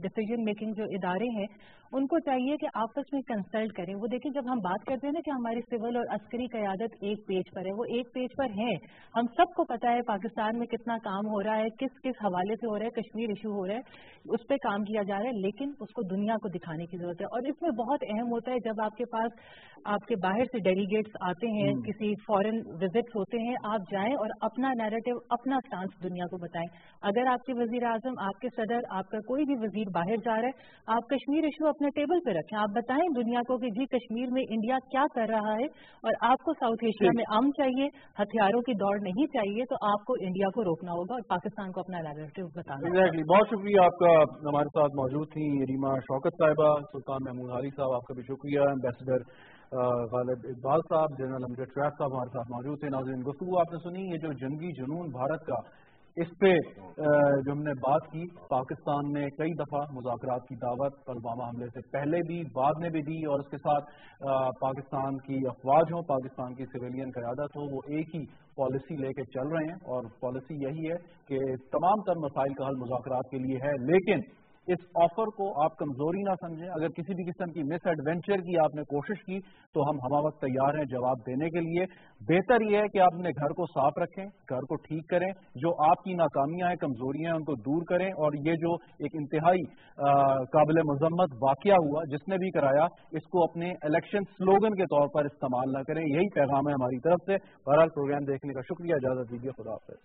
ڈسیزن میکنگ جو ادارے ہیں ان کو چاہیے کہ آپس میں کنسلٹ کریں۔ وہ دیکھیں جب ہم بات کرتے ہیں نا کہ ہماری سول اور عسکری قیادت ایک پیج پر ہے وہ ایک پیج پر ہے ہم سب کو پتا ہے پاکستان میں کتنا کام ہو رہا ہے کس کس حوالے سے ہو رہا ہے کشمیر ایشو ہو رہا ہے اس پہ کام کیا جا رہا ہے لیکن اس کو دنیا کو دکھانے کی ضرورت ہے۔ اور اس میں بہت اہم ہوتا ہے جب آپ کے پاس آپ کے باہر سے ڈیلیگیٹس آتے ہیں کسی فورن وزٹس ہوتے ہیں آپ جائیں اور اپنا نیریٹو اپنا سانس دنیا کو بتائیں۔ اگر آپ کے وزیر اعظم آپ کے صدر آپ کا کوئی بھی وزیر باہر جا رہا ہے آپ کشمیر ایشو اپنے ٹیبل پہ رکھیں۔ آپ بتائیں دنیا کو کہ جی کشمیر میں انڈیا کیا کر رہا ہے اور آپ کو ساؤتھ ایشیا میں ام چاہیے ہتھیاروں کی دوڑ نہیں چاہیے تو آپ کو انڈیا کو روکنا ہوگا اور پاکستان کو اپنا نیریٹو بتانا بہت شکریہ آپ کا۔ ہمارے ساتھ موجود تھیں ریما شوکت صاحبہ سلطان محمود علی صاحب آپ کا بھی شکریہ امبیسڈر غالب اقبال صاحب، جنرل امجد شعیب صاحب، ہمارے ساتھ موجود تھے، ناظرین، گفتگو آپ نے سنی، یہ جو جنگی جنون بھارت کا اس پہ جو ہم نے بات کی، پاکستان نے کئی دفعہ مذاکرات کی دعوت، پلوامہ حملے سے پہلے بھی، بعد میں بھی دی، اور اس کے ساتھ پاکستان کی افواج ہوں، پاکستان کی سویلین قیادت ہو وہ ایک ہی پالیسی لے کے چل رہے ہیں، اور پالیسی یہی ہے کہ تمام تر مسائل کا حل مذاکرات کے لیے ہے، لیکن اس آفر کو آپ کمزوری نہ سمجھیں۔ اگر کسی بھی قسم کی مس ایڈوینچر کی آپ نے کوشش کی، تو ہم ہما وقت تیار ہیں جواب دینے کے لیے۔ بہتر یہ ہے کہ آپ اپنے گھر کو صاف رکھیں، گھر کو ٹھیک کریں۔ جو آپ کی ناکامیاں ہیں، کمزوریاں ہیں، ان کو دور کریں۔ اور یہ جو ایک انتہائی قابل مذمت واقعہ ہوا، جس نے بھی کرایا، اس کو اپنے الیکشن سلوگن کے طور پر استعمال نہ کریں۔ یہی پیغام ہے ہماری طرف سے۔ بہرحال پروگرام دیکھنے کا شکریہ۔ اجازت دیجیے، خدا حافظ۔